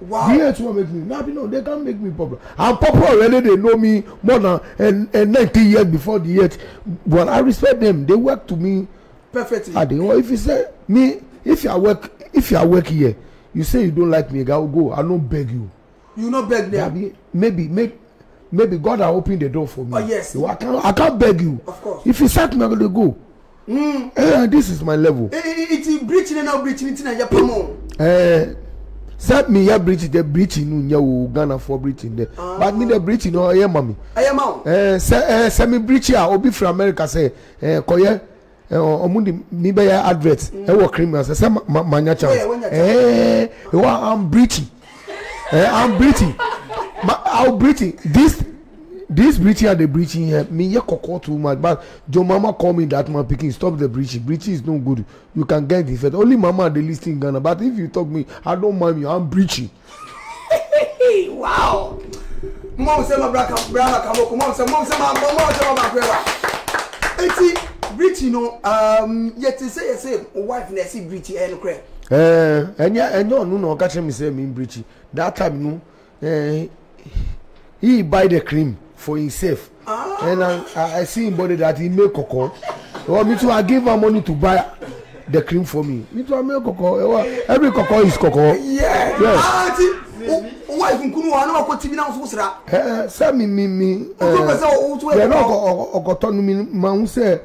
Wow. The earth won't make me. No, no, they can't make me popular. I'm popular already. They know me more than and, and 90 years before the earth. But I respect them. They work to me perfectly. I the, or if you say me, if you work, if you work here, you say you don't like me, I go. I don't beg you. You not beg them. maybe, maybe maybe God has opened the door for me. Oh, yes. I can't, I can't beg you. Of course. If you sack me, I'm going to go. Mm. Eh, this is my level. Eh, eh, eh, it's in breaching and now breaching It's in your Eh, set me your breach, the breaching in your Ghana for breaching there. Ah. But me the breaching, oh, yeah, mommy. I am out. Eh, send me breach here. I'll be from America, say, eh, Koye. Eh, ọmụ dị mebe ya advert ịwọ criminal Say, sị ma nya chance ee ịwọ am breaching ee am breaching ma how breathing this this breathing and the breathing here me ye koko too much but your mama call me that man pikin stop the breathing breathing is no good you can get infected only mama dey lis ten ghana but if you talk me i don mind you i'm breathing. wow mom say ma bra ka bra ma ka moko mom say mom say ma mom mom say ma ba kwe ba eti breathing no yẹ ti sẹ yẹ wife na ẹ si breathing ẹ nukurẹ. ẹ ẹ ẹ ẹ ní ọ̀nù náà ọ̀ka kyerẹ́ mi sẹ́ mi ń breathing that time nu. No, eh, he buy the cream for himself ah. and I, I see him body that he make koko well oh, me too I give her money to buy the cream for me me too I make koko oh, every koko is ah, oh, koko. Eh, eh, eh. Yeah. yes wa ikunkunu wa anam akɔ tibi n'ahosuo sira. ɛɛ sɛ mi mi mi ɛɛ yɛrɛ ɔkɔtɔ numu ma n sɛ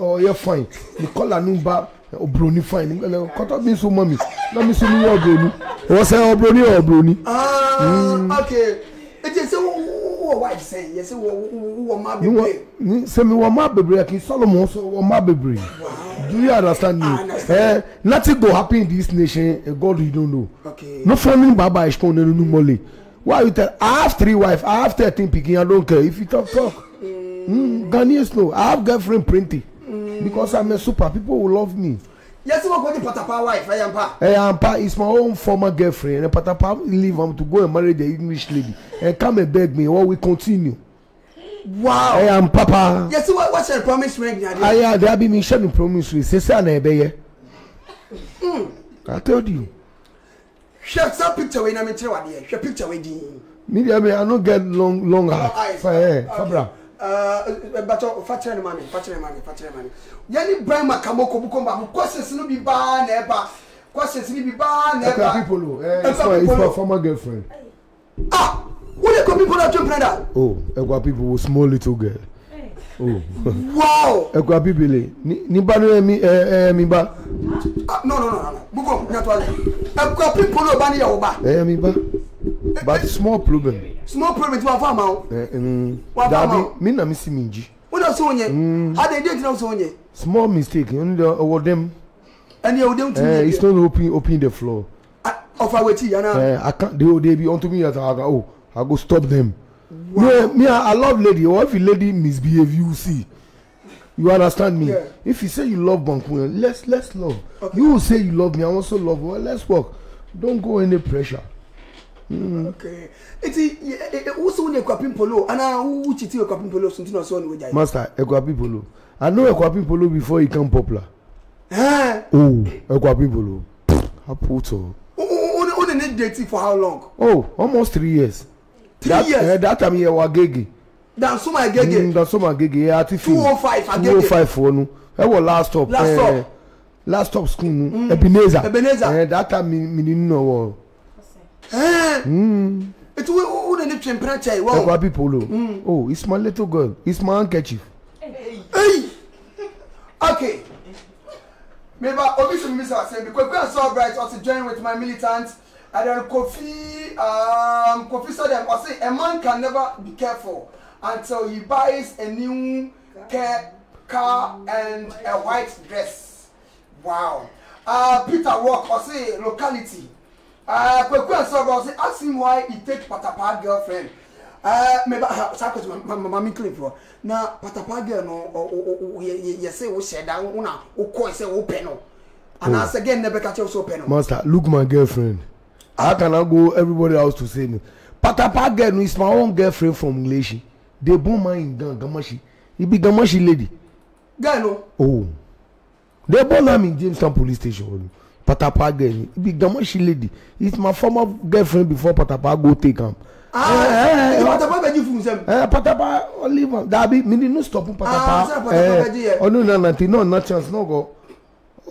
ɔyɛ fain ni kɔla nu ba obroni fine ngbẹlẹ kọtọ bi so mọ mi na mi so mi yẹ obroni wọ́n sẹ́ obroni yẹ obroni. Ah, hmm. ok eti sẹ wọ wife sẹyin yẹ sẹ wọ ma bebree. sẹmi wọ ma bebree kì í Solomon sọ wọ ma bebree do you understand me eh, nothing go happen in this nation eh, God you don't know okay. no family baba is strong nínú mọ́lẹ̀ why you tell I have three wife I have thirteen pikin I don't care if you talk talk mm, Ghanaians no. I have girlfriend plenty because i'm a super people will love me. yẹsi wọn kò ní patapa wife ẹ yàn pa. ẹ yàn pa is my own former girlfriend and patapa leave am to go and marry the english lady and come and beg me or we continue. wow ẹ yàn papa. yẹsi wọn wọ́n ṣe promise ring yàrá. ayé adé abi mi ṣe mi promise ring ṣe sẹ́ àná ẹ bẹ yẹ. i told you. hwẹ sá picture wei na mi kyerẹ wa deɛ hwẹ picture wei dín. mi deɛ mi i no get long long hair. Oh, eh, fabra. Okay. Uh, bàtọ uh, fakyerɛ ne maame fakyerɛ ne maame fakyerɛ ne maame yanni brian makamo kobuko mbaamu questions no bi baa na ɛba questions no bi baa na ɛba ɛka pipolo ɛka pipolo former girlfriend. ah wọ́n yẹ kó pipolo atwé mpinna da. oh ɛkwa pipolo small little girl. Oh. wow. ɛkwa bibile eh, ni ba ni eh, mi ɛɛ eh, mi ba. Ah, no no no no bukom n yàtọ̀ ɛkwa pipolo ba ni yà wò ba. mi ba but small problem. small problem ti ma fa ma o. wa fa ma o. Eh, mi na mi si mi ji. o de so yẹn. adi edi eti na so yẹn. small mistake n de ọwọ dem. ẹni ẹwọ dem ti mi it's not open open the floor. ọfọ awo eti yana. ẹ akan de o de bi unto me yata i go oh, i go stop them. wow me me i love lady or oh, if lady misbehave you see you understand me yeah. if you say you love banku eh, let's let's love okay. you say you love me i also love well let's work don't go any pressure. Mm. ok Eti wusu e, e, wuni ekwapi mpolo ana wuchi ti ekwapi mpolo sunti na ọsọ ni wejai. Master ekwapi mpolo I know ekwapi mpolo before he come popular. Eh? Oh ekwapi mpolo apoto. O nene date for how long? Oh almost three years. Three years? Uh, that time yẹ wa gege. Dansoma agege. 205 mm, Dansoma agege yẹ ati fi. two oh oh last stop. last eh, last stop school nu. Ebeneza. Mm. Ebenezer. Ebenezer. Uh, time mi ni nínú It will only need to impress you. Wow. Baby Polo. Mm. Oh, it's my little girl. It's my handkerchief. Hey. Okay. Maybe Obi miss her say because we are so bright. Also join with my militants. And then Kofi, um, Kofi said them. I say a man can never be careful until he buys a new care car and a white dress. Wow. Uh, Peter Walk, I say locality. Eh, Kweku and Sorrow say, ask him why he take Patapa girlfriend. Eh, Maybe Sako is my mommy claim for. Now, Patapa girl, no, you say, we share down, una, who call, say, open. And hmm. as again, never catch also open. Master, look, my girlfriend. How can I go everybody else to see me? Patapa girl is my own girlfriend from English. They born in down, Gamashi. He be Gamashi lady. Girl, no. Oh. They born am in Jamestown police station patapa girl e be she lady it's my former girlfriend before patapa go take him. ah patapa bẹ jí fún sẹm. patapa olive dabi mi ni no stop patapa ọdún náà nàntí No, no chance náà kọ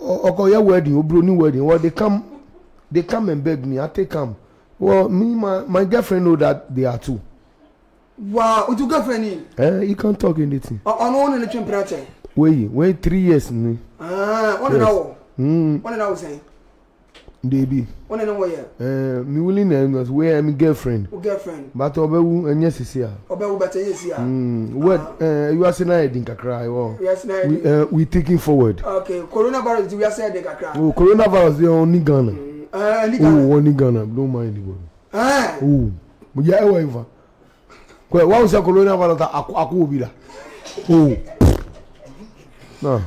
ọkọ yẹ wedding obìnrin new wedding well they come they come and beg me i take am well me my my girlfriend know that they are two. wa o tu girlfriend ni. ẹ he can't talk anything. ọ̀nà wọn nana twẹ́ mpẹ́rẹ́ tẹ. wẹ́yì wẹ́yì three years ni. ọ̀nà náà wọ̀ wọn nana wosan. deebi. wọn nana wọ yẹ. ɛɛ mi wuli na yen because wey am girlfriend. girlfriend. bàtà ọbẹ wu ẹnyẹ sisi a. ọbẹ wu bàtà ẹnyẹ sisi a. Hmm. Ah. word ɛɛ iwasi náà yẹ di nkakra ɛwɔ. iwasi náà yẹ we taking forward. Okay. coronavirus ti iwasi náà yẹ di nkakra. o coronavirus yẹ wọn ní ghana. ɛɛ hmm. eh, ní oh, ghana. o wọn ní ghana don't mind ibo. ɛɛ o mo yà ẹwà yìí fa kò ẹ wà wùsà coronavirus ta ah, akó obi la o. Oh.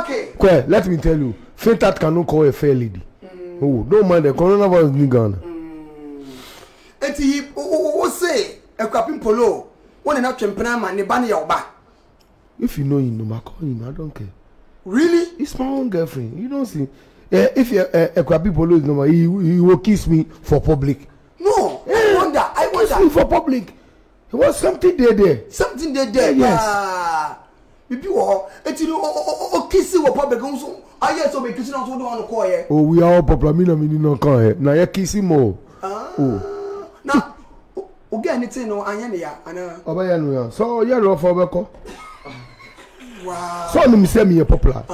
Okay. kò ẹ let me tell you. FinTech cannot call a fair lady. Mm. Oh, don't mind the coronavirus in Ghana. Mm. Eti o say ekwapin polo one na twempena ma ne ba ne ya oba. If you know him, I call him. I don't care. Really? It's my own girlfriend. You don't see. Uh, if uh, Ekwabi Polo is normal, he, he will kiss me for public. No, I eh, wonder. I wonder. Kiss me for public. It was something there there. Something there there. yes. Uh, bibi wɔ hɔ eti ni o kisi wɔ public nso ayɛ sɛ o bɛ kisi na nso de wɔn kɔ yɛ. o wi awɔ pɔpɔla mi na mi ni na kan yɛ na yɛ kisi mɔ. na o gɛ ni tin no an yɛ ni ya ana. ɔbɛ yɛ nu ya sɔ yɛ lɔ fɔ ɔbɛ kɔ sọ ni misẹ mi yẹ popular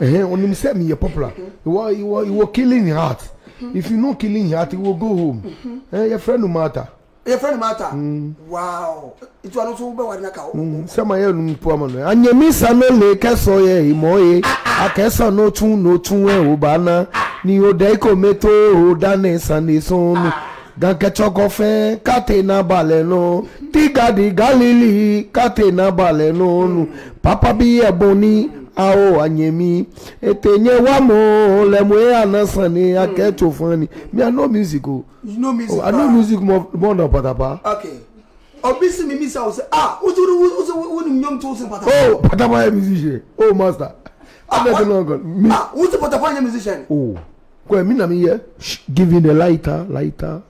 ẹhẹn oni misẹ mi yẹ popular iwọ mhm. iwọ iwọ killing heart mhm. if you no killing heart you go go home ẹ yẹ fẹ no matter your friend matter. Mm. wow itu ano tún bẹ wà ní aka. sẹ́mọ̀ mm. yẹn nu pọ̀ mọ̀ náà anyamí sanole kẹsàn yẹ ìmọ̀ yẹ akẹ́sàn ló tún ló tún ẹ̀ ò bá ná ni ó dẹ́ kò mẹ́tò ó dáná sanni sunu gankẹtsọkọ fẹ́ kàtẹ́ iná balẹ̀ nù dígàdì galili katena iná balẹ̀ nù pápá bí ẹ̀bùn ni ao anyemi etenye wamo lemue anasani hmm. aketo fani me i know music o oh. you know music oh, i know ah. music more than patapa okay obi mi mi sa o se ah o ti o se o ni nyom to o se patapa oh patapa ye musician oh master abeg ah, no go me ah o ti patapa ye musician oh ko emi na mi ye giving a lighter lighter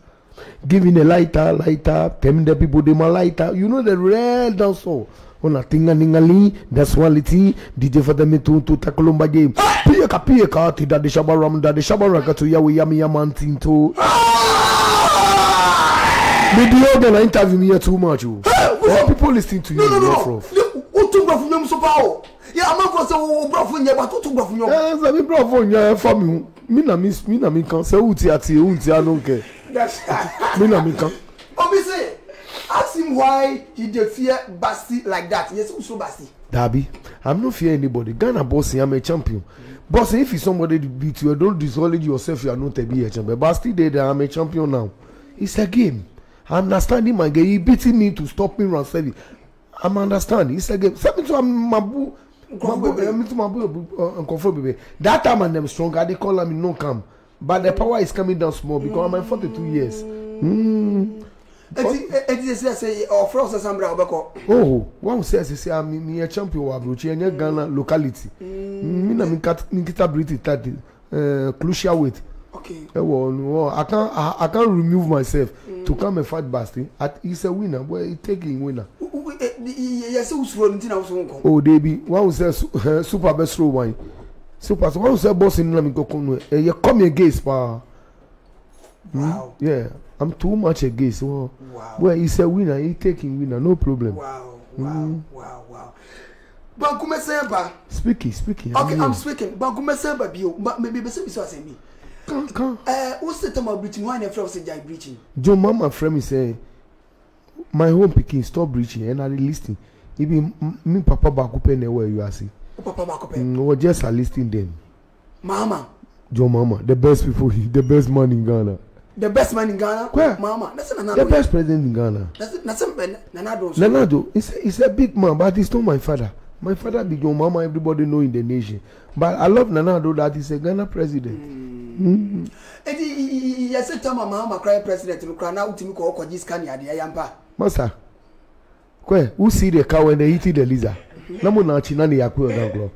giving a lighter lighter temi the people dey ma lighter you know the rare dancehall una tinganingali daswaliti dj fatami Pieka pieka, piyeka piyeka ti dadi shabaram dadi shabarakatu yawe yami yamantinto Maybe you're gonna interview me too much. Oh. Hey, what people listening to you? No, no, no. What to graph me so power? Yeah, I'm not gonna say oh graph eh, eh, me, but what to graph me? Eh, say me graph me, yeah, for me. Me na me, me na me kan. Say uti ati, uti I don't care. That's. Me na me kan. Obi say ask him why he dey fear basi like that Yes, who so basi. dabi i'm no fear anybody ghana boss i'm a champion boss if somebody beat you don dissolve yourself you are not a be a champion but i still dey there i'm a champion now it's a game i understand him again he beating me to stop me round seven i'm understand it's a game seven eh, to mabu mabu eh, mabu eh, nkɔfra bebe that time i dem strong i dey call am e no calm but the power is coming down small because i'm in forty two years. Mm eti sisi ase ọfọlọ sasa mìíràn ọbẹ kọ. ooo wọn sẹ sisi ami mi yẹ champion wa aburuchi ẹ nye Ghana locality mm. mi na mi kita briti thirty crucial weight ẹ wọ ọnu I can I can remove myself mm. to come a fat Basti at he's a winner but he take him winner. yẹsẹ usuro eh, ni ti na usuro o debi wọn sẹ super bẹ soro wọn super wọn sẹ bọọsi nínú mi kọkọ nù ẹ yẹ come against paa. Hmm? wow. Yeah. I'm too much against. Well, wow. well he's a winner. He taking winner, no problem. Wow, wow, mm. wow, wow. Bankume Semba. Speaking, speaking. Okay, I'm, I'm speaking. Bankume Semba bio. Maybe bese biso asemi. Kan kan. Eh, who say tama breaching? Why never say jai breaching? Jo mama friend me say my home picking stop breaching and I listening. Even me papa baako ne where you are see. Oh, papa baako pe. Mm, we just are listing them. Mama. Jo mama, the best people, the best man in Ghana the best man in Ghana. Kwa. Mama, that's Nanado. The best president in Ghana. That's that's Nanado. Nanado, he's a, he's a big man, but he's not my father. My father, big your mama, everybody know in the nation. But I love Nanado that he's a Ghana president. Mm. Mm. Eti yɛsɛ Mama, mahama kora president no kora na to kɔ ɔkɔgye sika ne adeɛ yampa?" Master. Where who see the cow when they eat the lizard na mo n'akyi na ne yɛ akɔ yɔda nkorɔ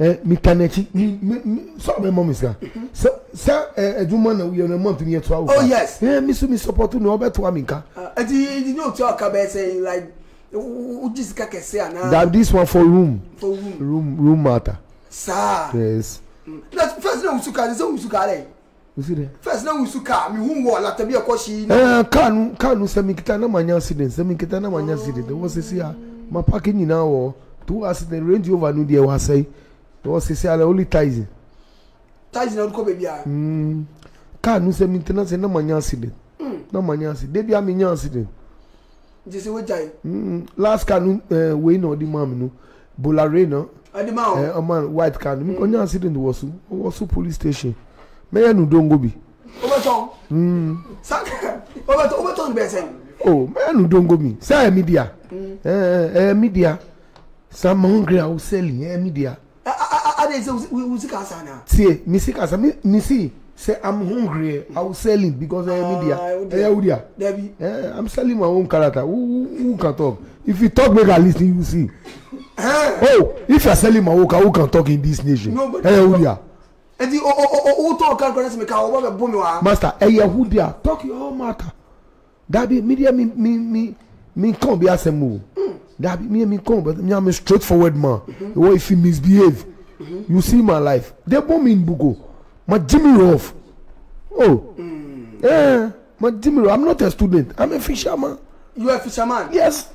ɛ mita n'akyi mi mi mi sɔɔ bɛ mɔ mi sika sɛ sɛ ɛ eh, ɛdwuma na yɛ na mɔntu yɛ to awo. oh yes. ɛ eh, mi so mi sɔpɔtu na ɔbɛ to a mi nka. ɛti ɛti n'o tí a ka bɛ sɛ like o ji sika kɛse ana. that this one for room. for room room room matter. saa. yes. na mm. first na wusu kaa de sɛ wusu kaa dɛ. wusu dɛ. first na wusu kaa mi hun wɔ latabi ɛkɔ si. ɛɛ eh, kaanu kaanu sɛmi kita na ma nya accident sɛmi kita na ma nya accident wɔn sisi a ma paaki nyinaa wɔ two accident range over no deɛ wasɛe na sisi ala only taxi taxi na ɔdekɔ baabi a mm. car no sɛ mentena sɛ na manya accident mm. na manya accident debia menya accident nti sɛ wogyae mm. last car no uh, eh, wei na ɔde maa me no bolare na ah, ɔde ma ɔ oh. eh, white car no ɔnya accident wɔ so ɔwɔ so police station mɛyɛ no dongo bi wobɛtɔn wobɛtɔn hmm. bɛsɛ o oh, mɛyɛ no dongo mi sɛ ɛyɛ media ɛyɛ hmm. eh, media san mangre a wosɛli yɛn mi deɛ. ade sɛ wusi kasa na. tie misi kasa misi say i'm hungry i will sell it because i am media eya ah, wudia eh, eh i'm selling my own character who who, who can talk if you talk make i lis ten you see eh? oh if you are selling my worker who can talk in this nation eya wudia. ẹti o o o o tọ ọkan kọrẹ sí mi ká ọwọ bẹ bọ mi wá. master eya eh, wudia talk your own matter dabi media mi mi mi mi kàn bí a sẹ o dabi me and me come but me i'm a straightforward man mm-hmm. what if he misbehave mm-hmm. you see my life they bomb me in bugo ma jimmy off oh mm. yeah ma jimmy i'm not a student i'm a fisherman you are a fisherman yes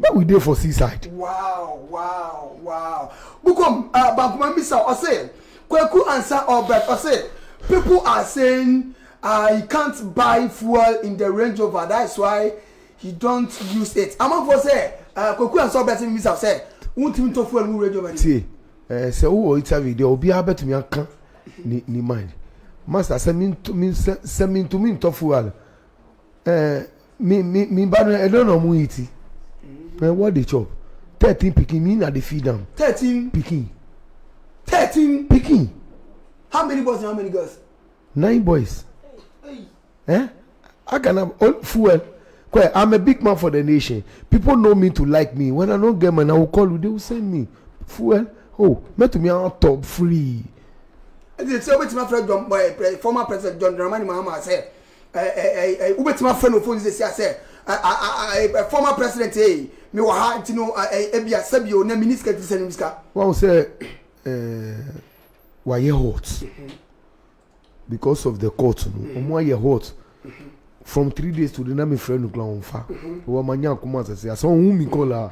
but we dey for seaside. wow wow wow bukom uh, bankuma misa ọsẹ kweku answer albert ọsẹ people are saying uh, he can't buy fuel in the range rover that's why he don't use it amafo say koku ansa ɔbɛti mi sa sɛ wuntumi tɔ fuel mu radio bɛ. tie ɛɛ sɛ wowɔ interview deɛ obiara bɛtumi aka ni eh, ni mind master sɛ mi mi sɛ mi ntumi ntɔ fuel ɛɛ mi mi mi ba no ɛdɔn na ɔmo yi ti ɛɛ mm. eh, what dey chop thirteen pikin mi na dey feed am. thirteen pikin. thirteen pikin. how many boys and how many girls. nine boys. Hey. Eh? I can have all fuel. Kwe, I'm a big man for the nation. People know me to like me. When I don't get money, I will call you. They will send me fuel. Oh, me to me, I'm top free. ɛdi sɛ wobɛtumi afrɛ john ɛɛ eh, eh, former president john dramani mahama sɛ ɛɛ ɛɛ wobɛtumi afrɛ no fone sɛsi asɛ ɛɛ ɛɛ former president eh, me wɔ ha nti no ɛɛ ebi asɛbi oh, o na minisika ti sɛ ne minisika. wɔn eh, sɛ ɛɛ wayɛ hot mm-hmm. because of the court no mm-hmm. wɔn ayɛ hot from three days to the na mi fẹ nukula wọn fa wọn ma nya kuma as asan ohun mi call her,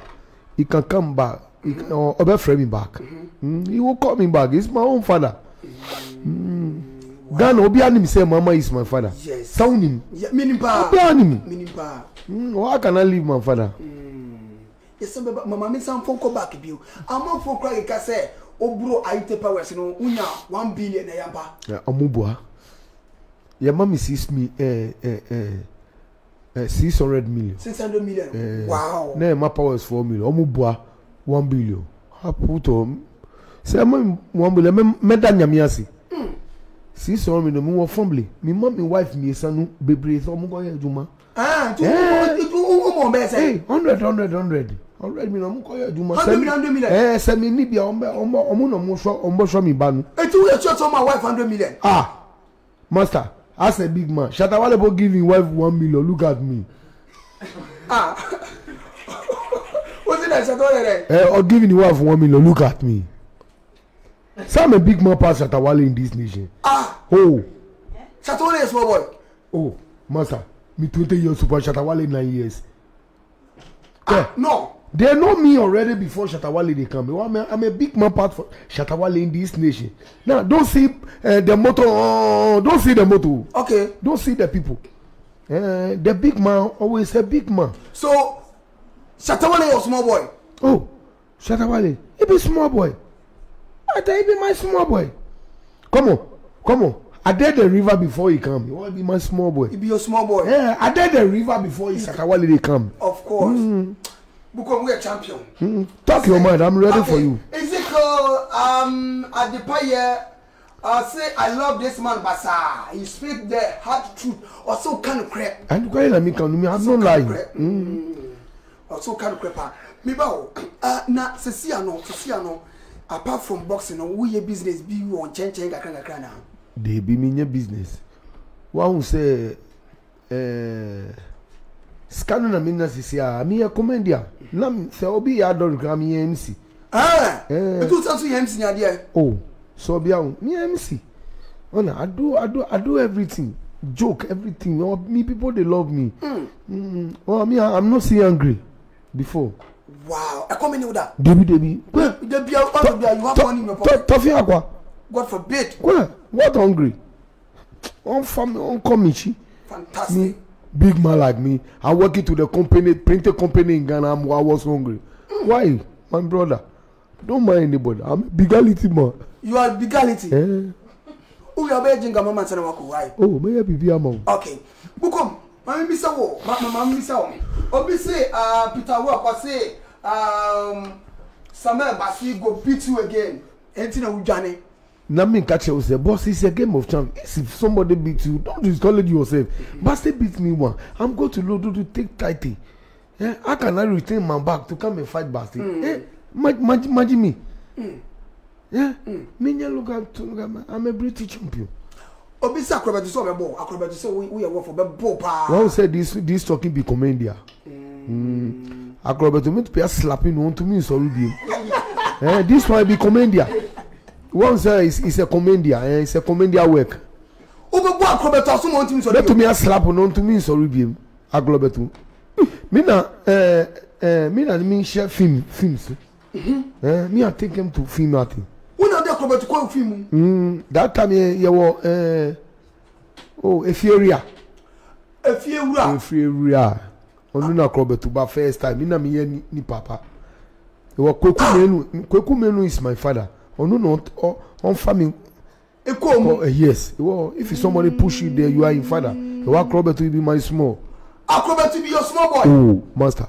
he can come back he can ọbẹ fẹ mi back mm, he will call me back he my own father. Mm. Mm-hmm. Wow. Ghana obi anim sẹ mama is my father yes. sáwọn nim obi Ani anim wọn can I leave my father. Mm. Yes, bẹba mama some phone call back bi o àmọ fọnkọ yìí ká sẹ o buro ayé tẹ powers ní o n yà one billion ẹ yà bá. ọmọ your mommy sees me eh, eh, eh, eh, 600 million 600 million eh, wow na my power is 4 million omo bua 1 billion ha puto say mom, 1 billion me me da nyame ase mm. 600 million me wo family me mommy wife me sanu bebre so omo go ye juma ah tu omo be say 100 100 100 already mi na ọmọ kọyọ ẹdun ma sẹmi ẹ sẹmi níbi ọmọ ọmọ ọmọ na ọmọ sọ ọmọ sọ mi ba nu. etí wúyẹ tí o tí o ma wá five hundred million. ah master Ask a big man. Shatta Wale Shatawalebo give his wife one million. Look at me. Ah. What's it like Shatawalebo? Eh, or oh, giving his wife one million. Look at me. Say I'm a big man pass Shatta Wale in this nation. Ah. Oh. Shatawale is small boy. Oh, master. Me twenty years super Shatta Shatawale nine years. Ah, yeah. no. They know me already before Shatawale they come. I'm a, I'm a big man part for Shatawale in this nation. Now don't see uh, the motor. Uh, oh, oh, oh, don't see the motor. Okay. Don't see the people. Uh, the big man always a big man. So Shatawale was small boy. Oh, Shatawale, he be small boy. I tell be my small boy. Come on, come on. I did the river before he come. He want be my small boy? He be your small boy. Yeah, I did the river before he Shatawale they come. Of course. Mm because we are champion. Mm-hmm. Talk say, your mind. I'm ready okay. for you. Is it Ezekiel um, Adepaye uh, say, I love this man, Basa. He speak the hard truth. Or so kind of crap. And why I mean, can I'm not lying. Mm. Or so kind of crap. Mibao, uh, na sesiano, sesiano. Apart from boxing, we your business be you on change change kakra kakra na. They be me business. One say, Uh, sika na mi na sisi a mi yɛ kɔmɛndi a na sɛ obi yɛ adɔri kura mi yɛ mc. ɛɛ etu sɛ so yɛ mc nyadeɛ. o sɔ bi awo mi yɛ mc ɔna i do i do i do everything joke everything oh, me people dey love me. Mm. Mm, oh me i i'm not see angry before. wow ẹ kọ́ mi ni o da. debi debi. debi awo ọdọ bi you have money in your pocket. tọfin akwa. god forbid. kwe what hungry wọn fa mi wọn kọ mi si. fantastic. Me, big man like me. I'm working to the company, printer company in Ghana. I'm, I was hungry. Why, my brother? Don't mind anybody. I'm a bigality man. You are bigality. Eh? Ubi abe jinga mama sana wako why? Oh, may I be via mom? Okay. Bukom, mami bisa wo, mama mami bisa wo. Obi say, uh, Peter wo akwa say, um, Samuel Basi go beat you again. Anything na ujane. Nami catch yourself. Boss, it's a game of chance. If somebody beats you, don't discourage yourself. Basti beat me one. I'm going to Lodo to take tighty. Yeah, how can I retain my back to come and fight Basti? Mm. Yeah, imagine, hmm. imagine me. Mm. Yeah, mm. me look at, look at me. I'm a British champion. Obi sɛ akorobɛto sɛ ɔbɛbɔ akorobɛto sɛ woyɛ wɔfo pa. Why you say this this talking be commendia. Hmm. Akorobɛto mi tún pè é slapping one to me nsọ̀rọ̀ bìí. Eh, this one be commendia one say is is a commedia eh is a commedia work. o bɛ bɔ agorɔbɛtɔ asomɔ ntumi sɔrɔ bi. bɛtumi asrapo na ntumi nsɔrɔ bi mu agorɔbɛtɔ mi na ɛɛ ɛɛ mi na mi n ṣe film film so ɛɛ mi na take them to film ati. wọn na de agorɔbɛtɔ kɔ film. Mm, that time yɛ yɛ wɔ ɛɛ eh, o oh, efieria. efiewura. efiewura ɔno na agorɔbɛtɔ ba first time mi na mi yɛ ni papa. ɛwɔ kweku menu kweku menu is my father. Onu náà on farming. mi. Eko mu. Eh, yes, if somebody push you there, you are in father. Ìwà akọrọbẹ̀tù to be my small. to be your small boy. Oh, master.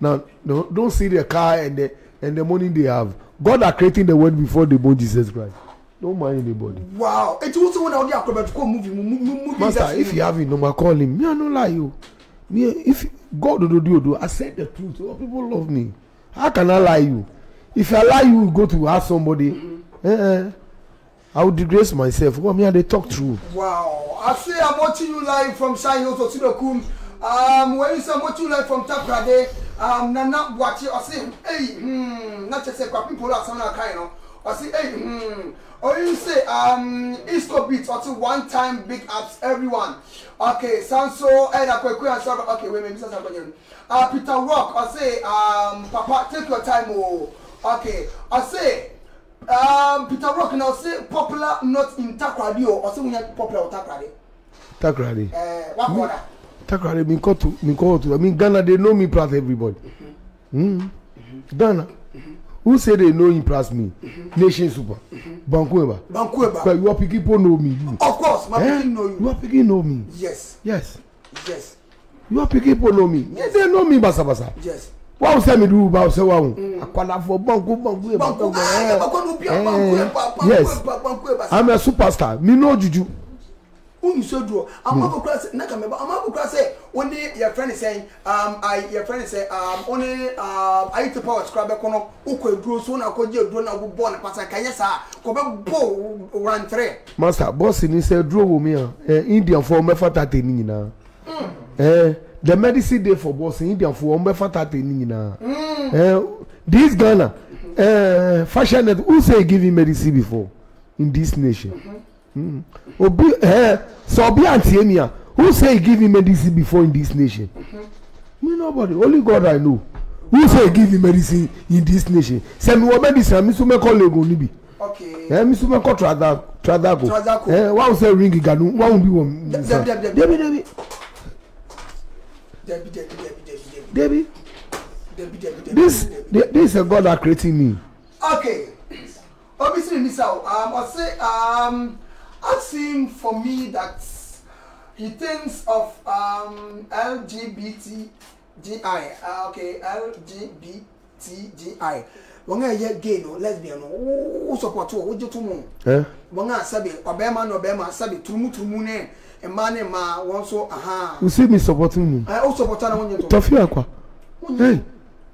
Now, don't see the car and the, and the money they have. God are creating the world before the born Jesus Christ. Don't mind anybody. Wow. It was someone out there to come move him. Master, if you have no, number, call him. Me, I no lie you. Oh. Me, if God do do do, I said the truth. Oh, people love me. How can I lie you? if i allow you go to ask somebody mm -hmm. eh, i will disgrace myself well me and they talk true. wow i say i'm watching you live from shine hills otunokun um, when you say i'm watching you live from takrade um, nana buachi ọsẹ eyi hmm, na chese kwa pipo la sanwó aka I say, hey, hmm. hmm. you say um, isco beat ọtí one time big ups everyone okay sanso ẹnna kwekwe and sara okay wait wait mr sanso uh, peter rock ọsẹ um, papa take your time o. Oh okay ɔse um, peter rock na ɔse popular not in takoradi o oh. ɔse wunya popular o takoradi. takoradi ɛɛ eh, wakɔ da. takoradi mi kɔ to mi kɔ to i mean ghana dey know me pass everybody mm -hmm. Mm -hmm. ghana. Mm-hmm. who say they no impress me mm-hmm. nation super mm-hmm. bankueba bankueba but your pikin po know me of course my eh? pikin know you your pikin know me yes yes yes your pikin po know me yes. they know me basa basa. yes wawu sɛ mi duuru bawu sɛ wawu akɔlafo banku banku ye banku ɛɛ yes i'm a superstar mi n'o juju. unyinso duro ama bɛ kura sɛ ne ka mɛ ba ama bɛ kura sɛ o ni yɛ fɛn ni sɛn um ayi yɛ fɛn ni sɛn um o ni um ayi ti powers kura bɛ kɔnɔ o ko eduro so na ko jɛ eduro na ko bɔ na pasa ka yɛ sa ko bɛ bɔ wurantrɛ. master bɔsi ni sɛ duro wo mi yan ɛ indian fɔ e n bɛ fa ta ten ni ɲinan the medicine dey for boston indianfo wọn for fata te ni nyinaa this ghana ɛɛ eh, fashion net who say give him medicine before in this nation mm-hmm. obi ɛɛ eh, sɛ obi antie mi who say give him medicine before in this nation mm-hmm. me nobody only god i know who say give him medicine in this nation sẹmi wọ medicine mi sún mẹkọ lego níbi ẹ mi sún mẹkọ tradago ẹ wàá sẹ ring ganu wàá bí wọn. dẹbi debi. dẹbi. Debbie, Debbie, This, this is a God that created me. Okay. Obviously, Nisa, um, I say, um, I've seen for me that he thinks of um, LGBTGI, uh, ah, okay, LGBTGI, wọn a yẹ gay no lesbian no eh? wọ́n support wọ́n wọ́n jẹ́ tó mọ̀ wọ́n a sábẹ̀ ọ̀bẹ́ẹ̀ma ní ọ̀bẹ́ẹ̀ma sábẹ̀ turumuturumu náà mmaa ne mmaa wọn nso aha. you see me supporting me. ẹ o supporter na wọn yẹ tọ. tọfi akwa hey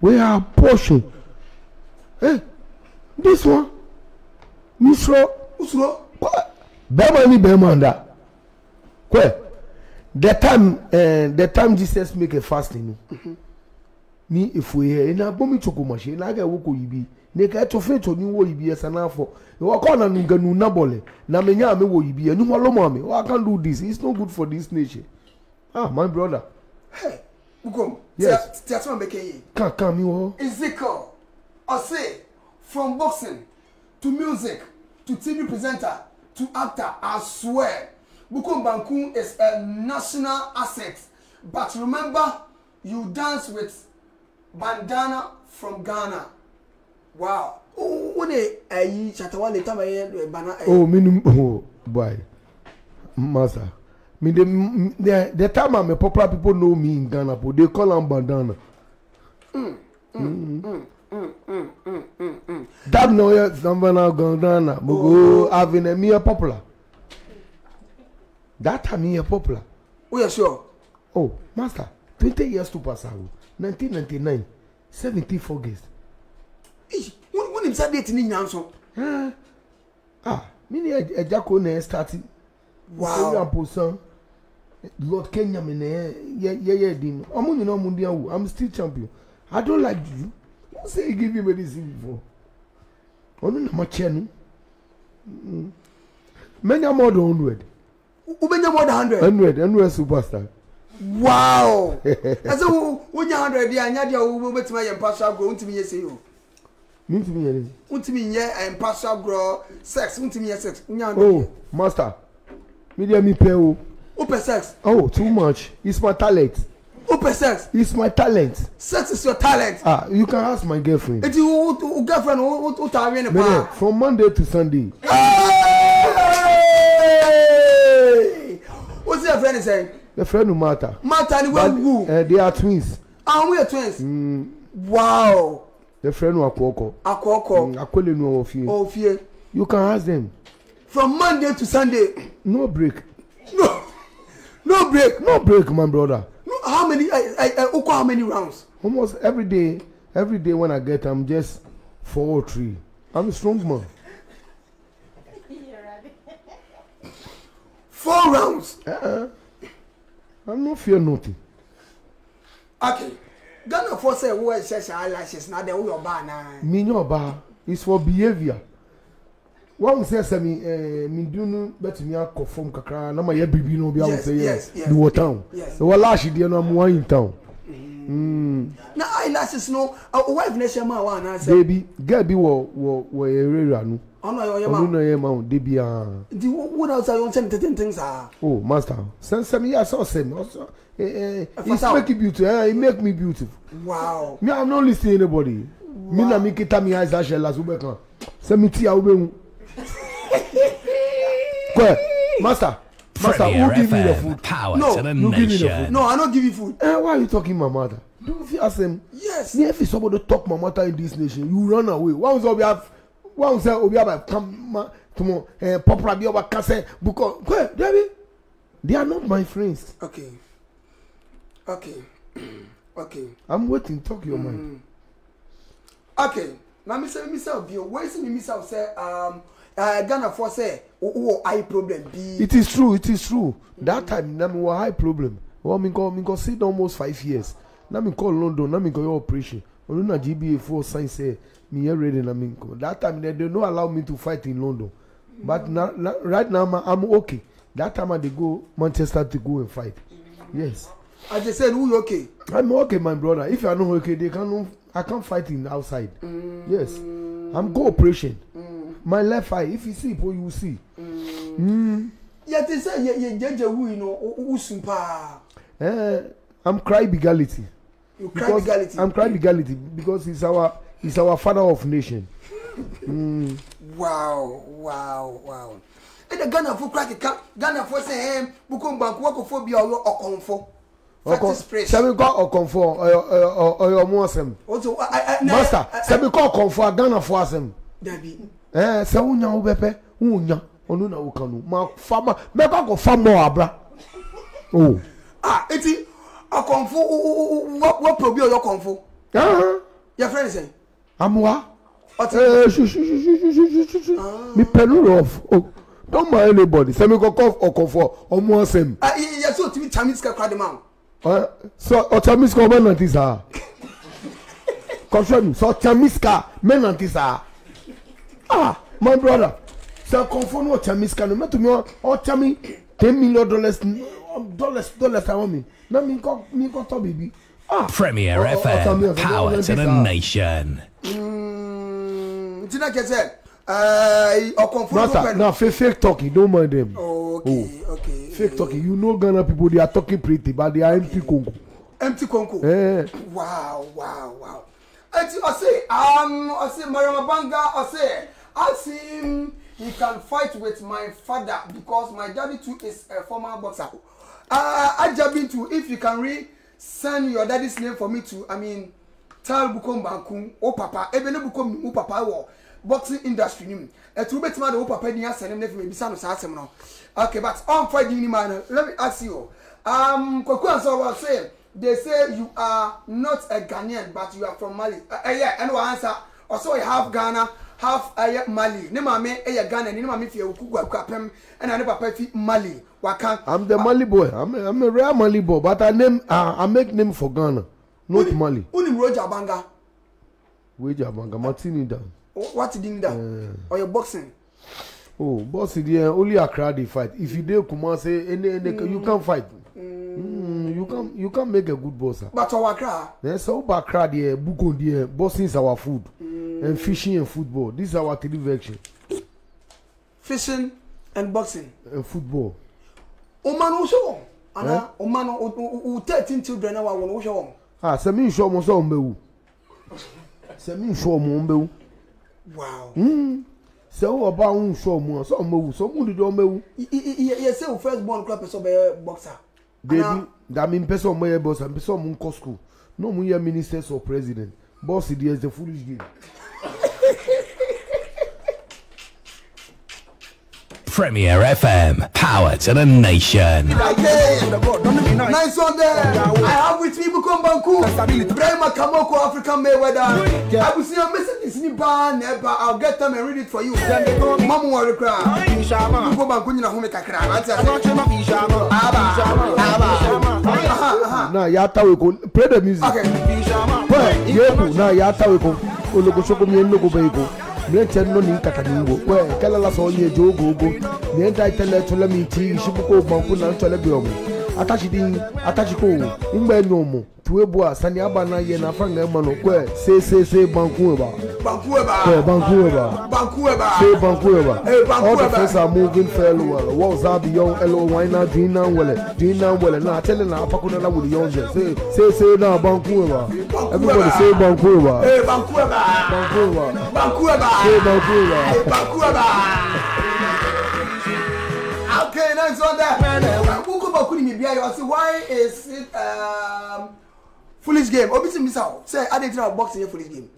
we are abortion hey this one ni suro. o suro. bẹẹma ni bẹẹma nda kwe the time uh, the time Jesus make a fasting no mm-hmm. ni efu yẹ ẹ na bomi chokomasi ẹ na aga ewu ko yi bi ne ka ɛto fi to ni wo yi bi yɛ sanna afɔ wɔ kɔ na nu ganu na na mɛ nya mi wo yi bi yɛ e. ni wɔn mi wɔ I can do this it's no good for this nation ah my brother. Hey, Ukom, yes. tí a tún bẹ kẹ́ yìí. kàn kàn mi wọ. Ezekiel ọ̀sẹ̀ from boxing to music to TV presenter to actor I swear Bukum Bankun is a national asset but remember you dance with bandana from Ghana wow wo de eh, ayi shatawale taba yɛ eh, bana. Eh? o oh, minnu o oh, boy masa me dey the the time am popular people know me in ghana but they call am bandana. Mm, mm, mm. Mm. Mm, mm, mm, mm, mm. mm. that no yɛ sanfɛla gandana mugu avinɛ mi yɛ popular that time mi yɛ popular. o oh, yɛ sure. oh master twenty years to pass awo nineteen ninety nine seventeen august wonim sɛ date ne nya nso mene agya ko na ɛstarte wamposan lord kenya me na yɛyɛ adi no ɔmo nyina ɔmo di awo i'm still champion i don't like you who say you give you medicine before ɔno na mɔkyɛ no menya more than hundred wobɛnya more than hundred hundred hundred superstar wow ɛsɛ wonya hundred deɛ anya deɛ wobɛtumi ayɛ mpa so agorɔ wontumi yɛ sei o ntumi yɛ ni. ntumi yɛ mpasa eh, gorɔ sex ntumi yɛ sex nyan do. oh master mi di mi pɛ o. o pɛ sex. oh too much it's my talent. o pɛ sex. it's my talent. sex is your talent. ah you can ask my girlfriend. eti o o girlfriend o o ta awia ne pa. mene from monday to sunday. o ti yɛ friend ni sɛ. the friend no matter. matter ni wey wu. Eh, they are twins. ah we are twins. Mm. wow. The friend no akɔɔkɔ akɔɔkɔ akɔle no ɔwɔ fie ɔwɔ fie you can ask them from monday to sunday no break no no break no break my brother no how many i i i oko how many rounds almost every day every day when i get am just four or three i'm a strong man four rounds uh -uh. i'm no fear nothing okay ghana fɔ sɛ wo ɛhyɛ hyɛ eyelashes na de woyɛ ɔbaa na. mi nye ɔbaa it's for behaviour wọn sɛ sɛ mi ɛɛ eh, mi dunu bɛtumi akɔ fam kakra na ma yɛ bibi na obi awo sɛ yɛ bi wɔ town ɛwɔ laasi deɛ na mo ayi town. Mm. na eyelashes no wife na ɛhyɛ maa wa anaasɛ. deebi girl bi wɔ wɔ wɔ area no ɔno na ɔyɛ maa ɔno yɛ maa debi aa. Ah. nti wo wo na ɔsɛ ɔnkyɛn tententen saa. Oh, eh, eh, o master sɛnsɛm yi asɛ ɔsɛm ɔsɛ ɛɛ it's make me beautiful ɛɛ eh, it make me beautiful. wow me i'm not lis ten anybody. Wow. mi na mi kita mi eyes ahyɛ las wobɛ kan sɛ mi ti a wobɛ hu. kɔɛ master. Master, who give me the food? Power no, who give me the food. No, I don't give you food. Eh, why are you talking my mother? Do you feel ask him? Yes. Me if somebody talk my mother in this nation, you run away. Why Once we have, Why once we have come tomorrow, eh, popular be over case because where, Debbie, they are not my friends. Okay. Okay. okay. I'm waiting. Talk your mm. mind. Okay. Now, Mr. Mr. Obio, where is Mr. Say um uh, ghana for say wowɔ eye problem bii. it is true it is true that time na mi wɔ eye problem wɔ mi nkɔ mi nkɔ sit almost five years na mi call london na mi go yɛ operation olu na gba four sign say eh, me yɛ ready na mi nkɔ that time they, they no allow me to fight in london but na, na right now i'm okay that time i dey go manchester to go and fight yes. as they said who you okay. i'm okay my brother if i not okay they can't. i can't fight in outside. Mm. yes i'm go operation. Mm my left eye if you sleep what you see. yẹtí sẹ yẹ yẹ jẹjẹ wu yìí nà ó sùn paa. i'm cry begality. you cry begality. bigality. i'm cry begality because he's our he's our father of nation. mm. wow wow wow ɛna eh, ghana fo kura keka ghana fo sɛ ɛɛm bukom banku wakofo bi a ɔyɛ ɔkɔnfo sẹbi kọ ọkọnfọ ọyọ ọmọ ọsẹm master sẹbi kọ ọkọnfọ aganafọ asẹm ɛɛ sɛ wonya wo bɛpɛ wonya ɔno na woka no ma fama mɛkɔ akɔ fama abra o. a eti akɔnfo wɔpɔ bi ɔyɔ kɔnfo. yɛfrɛ ne sɛn. amuwa ɛɛ sususususususu mi pɛlu rɔf o don ma anybody sɛmi kɔkɔ ɔkɔfɔ ɔmu ɔsɛm. yasi otimi tami sika kura de ma o. sɔ ɔtami sika ɔbɛ nanti sa kɔsɛnu sɔ tami sika mɛ nanti sa ah my brother sir confirm no tell me scan me to me or oh, tell me ten million dollars oh, dollars dollars i want me na mi kọ mi kọ tọ bèbí. Premier oh, FM power to the nation. ntina mm, kẹsẹ eh, ọkàn fún ọkàn. na fake fake talk don't mind them. okay, oh. okay. fake talking. you know Ghana people they are talking pretty but they are empty konko. empty konko. Eh. wow wow wow. ẹ ti ọsẹ um, ọsẹ Mariam Abanga ọsẹ ask him he can fight with my father because my daddy too is a former boxer. Uh, Ajabi too, if you can read, send your daddy's name for me too. I mean, tal Bukom Banku, oh papa, ebe ne Bukom oh papa wɔ boxing industry nim. Ɛtu bɛ tuma de oh papa ni asɛn ne fi mi bisa no saa asɛm no. Okay, but on oh, Friday ni man, let me ask you. Um, Kwaku Ansa was say they say you are not a Ghanaian but you are from Mali. Uh, uh, yeah, and answer. Also, oh, you have Ghana half ɛyɛ mali ne maame ɛyɛ ghana ni ne maame fi ɛwɔku guaku apɛm ɛna ne papa fi mali waka. i'm the mali boy i'm a, I'm a real mali boy but i name uh, i make name for ghana not Uni, mali. unim roger abanga. roger abanga martini dan. what din dan ɔyɛ boxing. oh boxing deɛ only accra dey fight if you dey kumase any any mm. you can fight. Mm, you can you can make a good boxer. but ɔwɔ accra. ɛ sɛ ɔba accra deɛ bukon deɛ boxing is our food. Mm and fishing and football. This is our three vections. Fishing and boxing. And football. Oman also. Ana Oman eh? o thirteen children na wa won also. Ah, hmm. se mi nso mo so mbewu. Se mi nso mo mbewu. Wow. Mm. Se wo ba wo nso mo so mbewu so mu dido mbewu. Ye se wo first born club so be boxer. Baby, that mean person mo ye boxer, person mo nko school. No mo ye ministers or president. Boss, it is the foolish game. Premier FM, power to the nation. Nice one there. I have with me Bukom Banku, Brema Kamoko, African Mayweather. I will see a message is Niba, Neba. I'll get them and read it for you. Mamu Warikra, Bukom Banku, you know, Homekakra. Uh-huh, uh-huh. Now, Yata will go play the music. Okay. Now, Yata will go. Ologo Soko, Yen Logo Bego mlechen no ni nkata ni ngo we kala la so ye jogo go ni enta itele tule mi ti ishibuko banku na ntole bi atachidin atachikowo ngbe nyomo tuwebua sani abana ye na fanga mano kwe se se se bankuweba bankuweba kwe bankuweba bankuweba se bankuweba hey eh, bankuweba all the friends are moving fairly well walls are beyond elo wina dina wele dina wele na tele na apakuna na wuli yonje se se se na eba. everybody say bankuweba hey bankuweba bankuweba Banku eba. bankuweba bankuweba okay next one there ɔba kuni mi bia yɛ ɔsi why is it um, foolish game obi si mi sa o sɛ adi ti na boxing yɛ foolish game.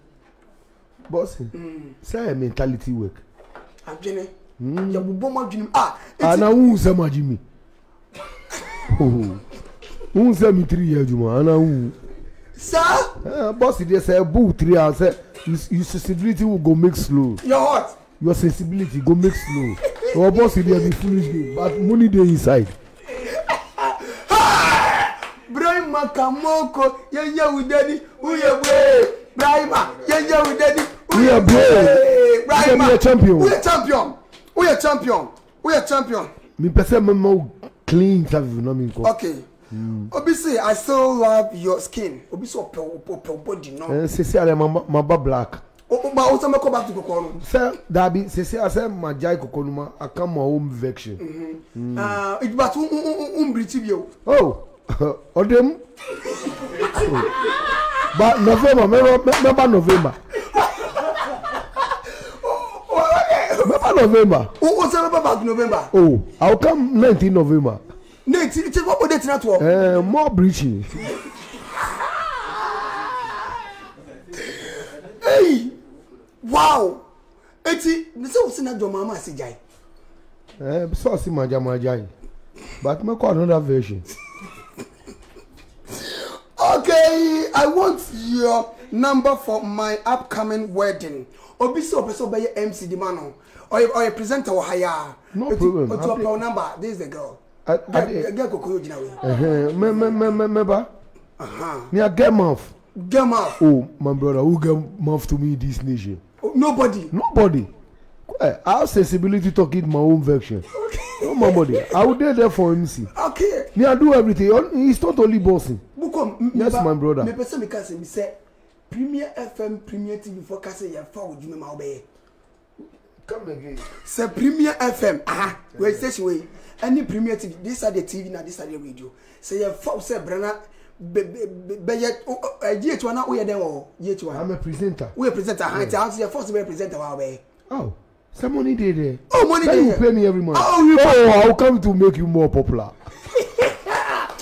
boxing mm. mentality work. adwene yɛ bɔ mu adwene mu ah. ana n sɛ ma jimi n sɛ mi tiri yɛ juma ana n. sa. boxing. díẹ̀ sẹ́ bú tiri ah sẹ́ your sensibility will go make slow. your what. your sensibility go make slow. your boxing díẹ̀ be foolish game but money dey inside. Brahima Kamoko yeye udeni uye bwe Brahima yeye udeni uye bwe Brahima uye champion uye champion uye champion uye champion. mi pese mo clean interview na mi okay mm. obisi i still love your skin obisi ɔpɛ ɔpɛ body na. ɛ eh, sisi ale ma ma black. o o ma o sɛ ma back to kɔkɔɔ Sir, sɛ daabi sisi asɛ ma ja kɔkɔɔ no ma come my home o vex. ɛɛ but um um um, um British bi oh ọdẹm ba november mẹba november mẹba november. o o sẹ mẹba back november. o oh, i come nineteen november. nineteen ti wọ́pọ̀ date náà tó. ẹ more breaching. eyi wow eti nisẹ o sin na jọ maa ma se ja yi. ẹ eh, sọọsi ma ja ma ja yi but mẹkọ another version. Okay, I want your number for my upcoming wedding. Obi so obi so be MC di man or or a presenter or higher. No but problem. What's your number? This is the girl. I get kokoro jina we. Eh eh me me me me ba. Aha. Me a get mouth. Get mouth. Oh, my brother, who get mouth to me in this nation? Oh, nobody. Nobody. Eh, I have sensibility to talk in my own version. Okay. No, my body. I will there for MC. Okay. Me I do everything. It's not only bossing mukɔ yes my brother mepɛ sɛ meka sɛ misɛ premier fm premier tv fɔ kase yɛ fa o jumɛn ma o bɛ yɛ sɛ premier fm aha wei station wei ɛni premier tv this are the tv na this are the radio sɛ yɛ fa o sɛ brana bɛyɛ ɛ di etu ana o yɛ dɛ wɔ di etu ana. i'm a presenter. o yɛ presenter ahan ti ahan ti yɛ fɔ sɛ bɛ presenter wa o oh sɛ money dey there. oh money dey there. you pay me every month. oh you oh, pay me. oh i will come to make you more popular.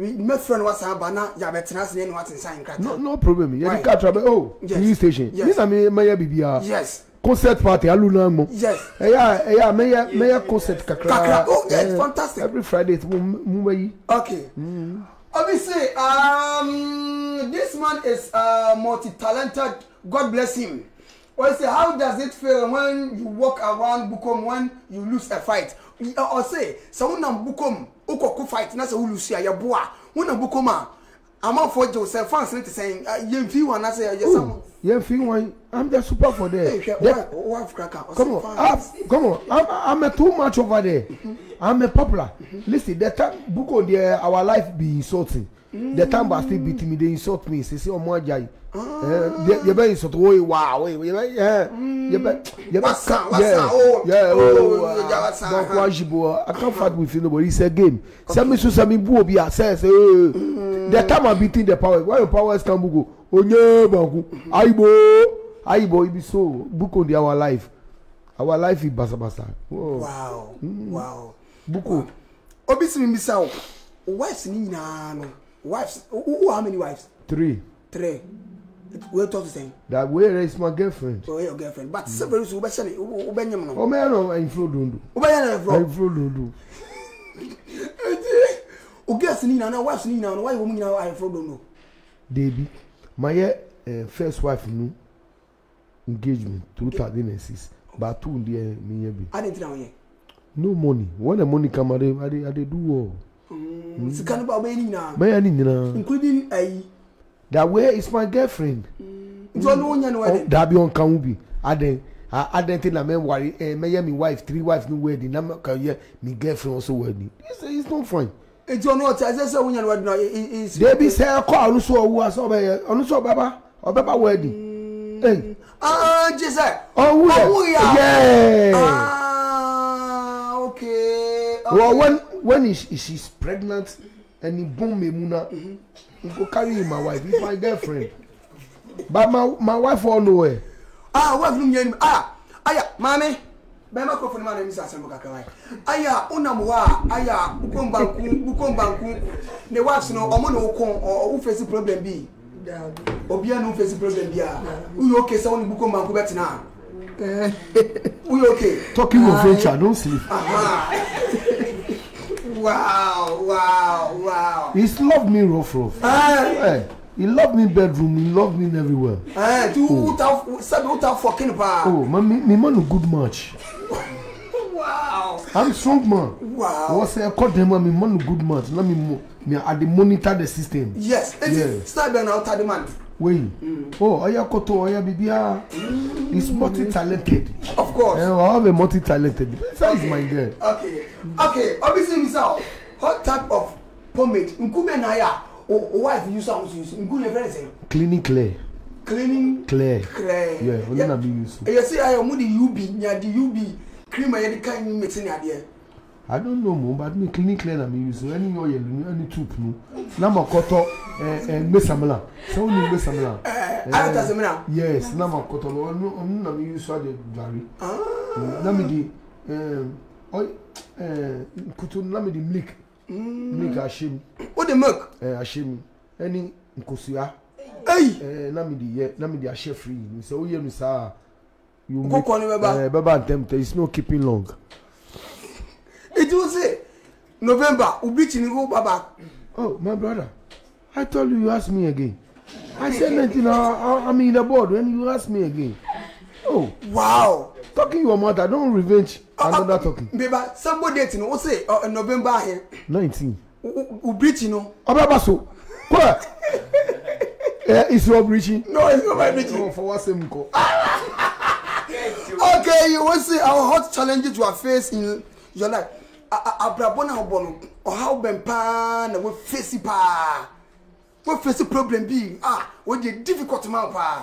mɛfrɛ no wasan ba na yɛabɛtena ase ne ne watensan nkrata no, no problem yɛde ka tra bɛ o oh, tv station yes. mena mɛyɛ biribiaa yes concert party aluna mo yes ɛyà ɛyà mɛyɛ mɛyɛ concert kakra kakra oh yes eh, fantastic every friday mo mo bɛ yi okay mm. um, this man is uh, multi-talented god bless him or say how does it feel when you walk around bukom when you lose a fight or say sɛ wonam bukom wokɔko fight na sɛ wolose a yɛbo a wonam bukom a amanfoɔ gyew sɛ fans no te sɛn yɛmfii wɔn anasɛ yɛyɛ sɛ yẹn fi wọn i'm just super for there. Ah? come on I'm, ah, come on i'm i'm a too much over there mm-hmm. i'm a popular lis ten the time Bukom, there our life be insulting the mm. time ba still beat me dey insult me sisi ọmọ ajayi yɛ bɛ sɔtɔ wo ye wa o ye yɛ bɛ yɛ yɛ bɛ yɛ bɛ kan yɛ yɛ o courage bɔ I can't fight with you no more it's a game sɛmi sun sɛmi bu obi a sɛ sɛ ee the mm. time I be think the power why your power stand buko onye banku ayibo ayibo ibi so buko dey our life our life is basabasa. wow mm. wow buko. obi si mi bisa o oh. wives ni nyinaa no wives who how many wives. three. three wey talk the same? that wey is my girlfriend. o oh, ye your girlfriend but sɛ very soon o bɛ sɛni o bɛ ɲɛmɔ. o bɛ yɛlɛ ɛnfuro dondo. o bɛ yɛlɛ ɛnfuro. ɛnfuro dondo. eti o girls ni ɲinan na wives ni ɲinan na why wɔmu ɲinan na ɛnfuro dondo. debi ma yɛ ɛɛ first wife nu engagement two thousand and six but two de ɛ mi yɛ bi. a de ti o yɛ. no money when the money come i dey i dey do well. sika ni ba o bɛ yɛ ni ɲinan. bɛ yɛ ni ɲinan. including ayi. Uh, that where is my girlfriend. ǹjọ́ ni wọ́n yẹn ni wedding. dàbí ọ̀nkan wù bí adẹ na mẹ wari ẹ mẹyẹ mi wife three wives ni wedding na kà yẹ mi girlfriend also wedding it's it's not fine. ǹjọ́ ni ọ̀tí ẹ̀sẹ̀ sẹ́wọ́n yẹn ni wedding náà. débi sẹ́ ẹ̀kọ́ ọ̀nùsọ̀ ọ̀wù àṣọ ọ̀bẹ yẹ ọ̀nùsọ̀ ọ̀bẹ bá ọ̀bẹ bá wedding. Ah, ọ̀hún jẹ́sẹ̀ ọ̀wù yà okay. well when when is, is she's pregnant ẹni bọ́n mẹ́mu na you go carry him my wife he's my girlfriend but my my wife all know her. ah wife nu nyɛ ni ah aya maame bɛrima kɔ funu maa na mi sa asɛn mu wa aya unam wa aya ukombanku ukombanku ne wife no ɔmo na okɔn ɔ o fesi problem bi obiara na o fesi problem bi a uyo oke sɛ ɔno ukombanku bɛ tena uyo eh. oke. talking of ah. venture don sleep. Wow, wow, wow. He's loved me rough, rough. Hey. Hey. He loved me bedroom, he loved me everywhere. Hey, tu oh. ta sabe o ta fucking pa. Oh, man, me, me man a good match. wow. I'm strong man. Wow. What's I call them man, me man a good match. Let me mo, me I de monitor the system. Yes. yes. Start by now, tell the man wey mm. oh oya koto oya bibia ah. is mm. multi talented of course eh, i have a multi talented besides okay. my girl okay okay obviously misal what type of pomade nkube na ya o wife use am use nkube very same cleaning clear cleaning clear clear yeah only na be use eh, you see ayo mu the ub nya the ub cream ayo the kind mix ni ade I don't know mo but me clean cleaner me use any oil ni any tube no na ma kɔtɔ ɛɛ ɛɛ mesamla sɛ wɔn ni mesamla. ɛɛ ala ta semina. yes na ma kɔtɔ lɔ ɔnu ɔnu na mi use adi gari eh, eh, na mi ah. di ɛɛ ɔy eh, kutu na mi di milk mm. milk ahyɛ mu. o the milk. ɛɛ ahyɛ Any ɛni nkosua. ɛyi Eh, na mi di yɛ na mi di ahyɛ free sɛ o yɛ nu saa. nkokɔ ni bɛ ba ɛɛ bɛ ba ntɛm tɛ it's no keeping long. It was say November. Ubichi go baba. Oh, my brother, I told you you asked me again. I said nothing. I, am in the board when you asked me again. Oh. Wow. Talking your mother, don't revenge I'm not uh, talking. Beba, somebody dating. What say? Uh, uh, November here. Nineteen. Ubichi no. Ababaso. Kwa. Yeah, it's your breaching. No, it's not my breaching. No, oh, for what same go. Okay, you will see our hot challenges you are facing in your life abrabɔ na ɔbɔ no ɔhaw bɛn paa na wɔfesi paa wɔfesi problem bi a wɔyɛ difficult man paa.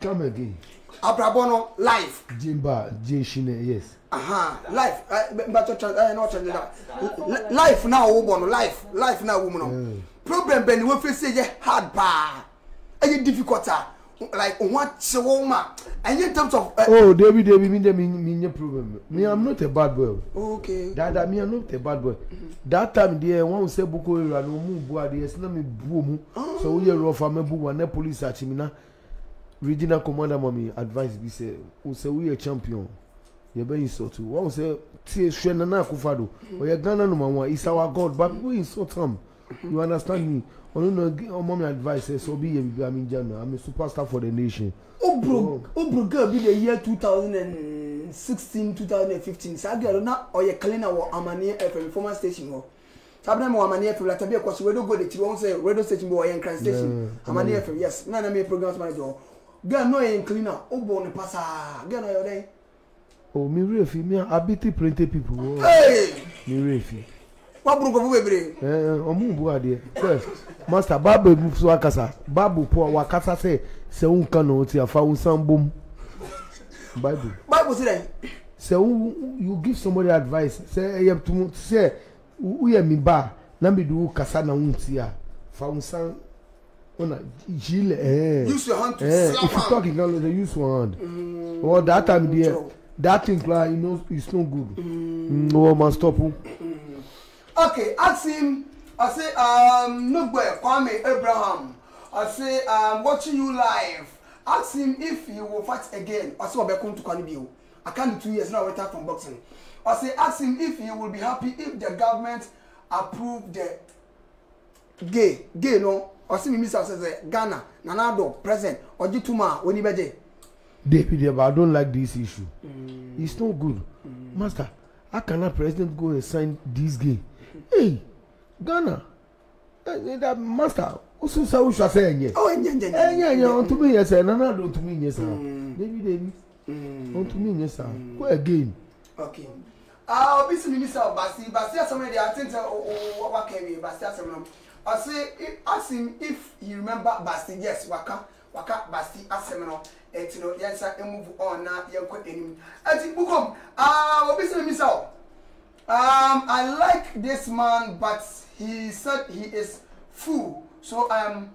come again. abrabɔ no life. jimba jeshine yes. aha life mbatɔ tɔ ɛɛ n'o tɔ ne la life na ɔwɔ bɔ no life life na ɔwɔ mu no mm. problem bɛn ni wɔfesi yɛ hard paa ɛyɛ difficult a like wọn ti wọn ma and in terms of. Uh, oh debi debi me de me mi nye problem me i'm not a bad boy. okay dada me i'm not a bad boy. Mm -hmm. that time there one sẹ boko area ni omu bu adiẹ sinna mi bu omu so we yẹ rọfa mi bu wa ne police ati mi na regional commander mommy, advice be say, o say we yẹ champion You bẹ insult One wọn sẹ tiẹ sẹ nana akufado ọ mm-hmm. yẹ ghana one. àwọn our god but we insult am. Mm -hmm you understand me ọlọ́nà ọmọ mi advice ẹ sọ bí yẹ bíbí àmì jẹ́ náà i'm a superstar for the nation. ó bro oh. ó bro girl bí the year two thousand and sixteen two thousand and fifteen sáà girl na ọ̀yẹ̀ kalina wọ amani fm former station wọ sábẹ́ mi wọ amani fm látàbí ẹ̀kọ́ sí radio go gold ètí wọ́n sẹ́ radio station bí wọ́n yẹn nkran station amani fm yes náà náà mi yẹ program manager wọ girl náà yẹn kalina ó bọ̀ ní pasa girl náà yẹ ọ̀dẹ́yìn. o mi rí èfi mi àbí tí plenty people wọ mi rí èfi waburu nkɔfu bebree. ɛɛ ɔmu bu adeɛ sɛ master baabu ebu so akasa baabu po a wakasa sɛ sɛ n na o afa nsan bom baabu. baabu si dɛ. sɛ o you give somebody advice sɛ ɛyɛ tumu sɛ o yɛ mi ba na mi do kasa na n ti a fa ona jile ɛɛ use your hand to slap am if you talk in English use your hand mm, or that time there that thing kura you know it's no good mm. Mm, oh, ma stop. Mm. Okay, ask him. I say, um, call me Abraham. I say, I'm um, watching you live. Ask him if he will fight again. I say, Obekun to Kwanibio. I can't do two years now, I retired from boxing. I say, ask him if he will be happy if the government approve the gay, gay, no. I say, Mimisa says, eh, Ghana, Nanado, present, Ojituma, Onibede. David, I don't like this issue. Mm. It's no good. Mm. Master, how can a president go and sign this gay? Hey, Ghana, that, that master, what's so so shall say? Yes. Oh, yeah, eh, yeah, yeah, yeah. On to me, yes, and eh, another to me, yes, sir. David, David. On to me, yes, sir. Mm. Go again. Okay. Ah, obi si nimisa basi basi asome de atente o wa carry basi asome. I say ask him if you remember basi yes waka waka basi asome eh, no etino yensa emove on na yenkọ enim. Ati bukom ah obi si nimisa o Um, I like this man, but he said he is fool. So um,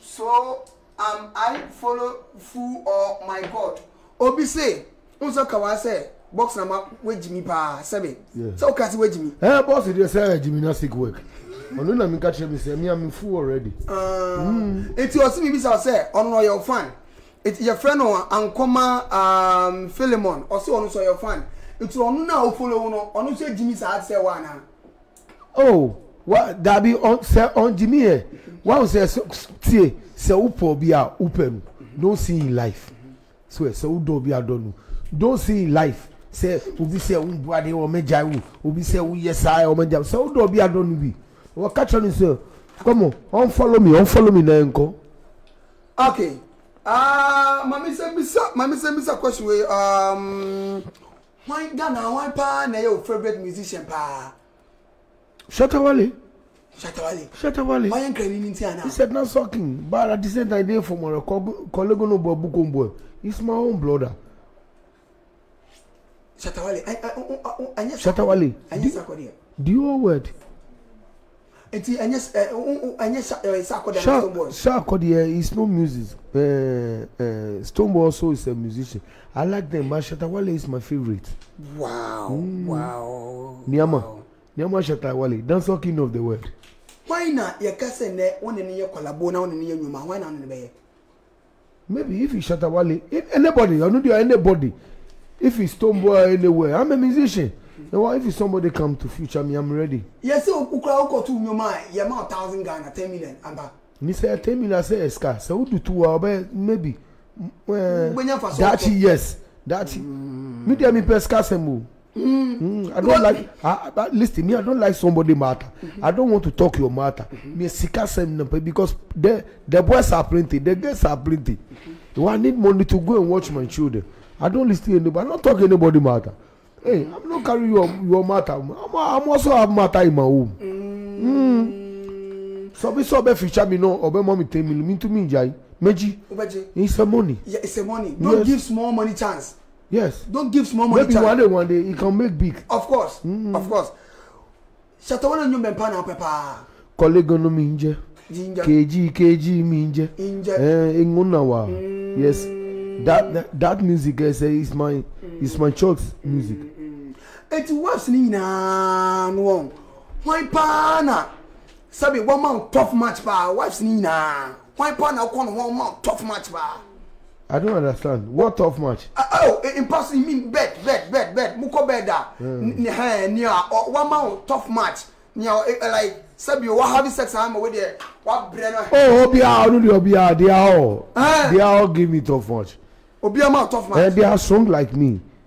so um, I follow fool or my God. Obi say, unso kawa say, box na ma we Jimmy pa seven. Yeah. So kasi we Jimmy. Eh, boss, you say Jimmy na sick work. Ọ̀nù na mi ka kyerɛ mi sɛ mi a mi fu already. Eti ɔsi mi bi sa sɛ ɔno na fan. Yɛ fɛ no ankoma um, Philemon ɔsi ɔno nso ɔyɛ fan nti ɔno na ofolowo no ɔno nso gyimi saa sɛ wa ana. o wa dabi sɛ ɔngyimi yɛ wa sɛ tie sɛ wopɔ bi a wopɛ no see in life so sɛ wodɔ bi a dɔ no don see in life sɛ obi sɛ wobuade ɔmɛgya wo obi sɛ woyɛ saa ɔmɛgya sɛ wodɔ bi a dɔ no bi wɔka kyerɛ no sɛ kɔmɔ ɔnfɔlɔ mi ɔnfɔlɔ mi nan nkɔ. okay uh, ah, maame sɛ bisa maame sɛ bisa kɔsi wei. Um, wọn ghana wọn paa na ɛyɛ o favourite musician paa. shatawale. shatawale. shatawale. wọn yẹn kẹrin ní ti àná. he said na sucking but at the same time dey for mọ̀rẹ́ kọ́lẹ́gùn náà bọ̀ bukun bọ̀ he's my own brother. shatawale ẹ ẹ ẹ ẹ shatawale. ẹnyẹ sakodi yẹ. the whole word. eti ẹnyẹ ẹ ẹnyẹ sakodi yẹ. sakodi yẹ is no music uh, eh, eh, Stonebwoy also is a musician. I like them, but Shatawale is my favorite. Wow. Mm. Wow. Niyama. Wow. Niyama Shatawale, dancehall king of the world. Why not? You can say that one in your collabo now in your Why not? Maybe if you Shatawale, if eh, anybody, I know you are anybody. If it's Stonebwoy anywhere, I'm a musician. Mm. Now, if somebody come to future me, I'm ready. Yes, yeah, so Ukra Oko to Nyoma, you're not thousand Ghana, ten million, and back ni sɛ ten million sɛ ɛsika sɛ o dutu wa ɔbɛ maybe ɛɛ eh, dati yes dati mm. mi deɛ mi pɛ sika sɛm mm. o. Mm, I don't like. Ah, I, listen, me, I don't like somebody matter. Mm-hmm. I don't want to talk your matter. Mm-hmm. Me sika send number because the the boys are plenty, the girls are plenty. mm mm-hmm. I need money to go and watch my children. I don't listen to anybody. I don't talk anybody matter. Hey, I'm not carry your your matter. I'm, I'm also have matter in my home. Mm. Mm sọ bí sọ bẹ fi ṣá mi náà ọbẹ mọ mi tẹ mi lu mi tún mi ìjà yìí méjì it's a money. yeah it's a money don't give small money chance. yes don't give small money chance. maybe one day one day it can make big. of course mm. of course ṣàtọwọ́n náà ní ọmọ ẹ̀mpá náà pẹ́pà. kọ́lé gan ló mi ń jẹ́ kejì kejì mi ń jẹ́ ẹ̀ ń nà wá mm. yes that that, that music ẹ sẹ is my mm. is my church music. etí wọ́ọ̀sì ni nyinaa nu wọn wọ́n pa náà. Sabi one man tough match paa wives Nina why wɔn pa na kɔ no wɔn tough match paa. I don't understand. What tough match? Uh, oh, eh, in person, you mean bed, bed, bed, bed. Muko bed da. Niha, or one man tough match. Niha, eh, eh, like, sabi, what have you sex? I'm over there. What brenner? Oh, Obia, Oduli, Obia, they are all. They are all give me tough match. Obia, man tough match. And they are strong like me.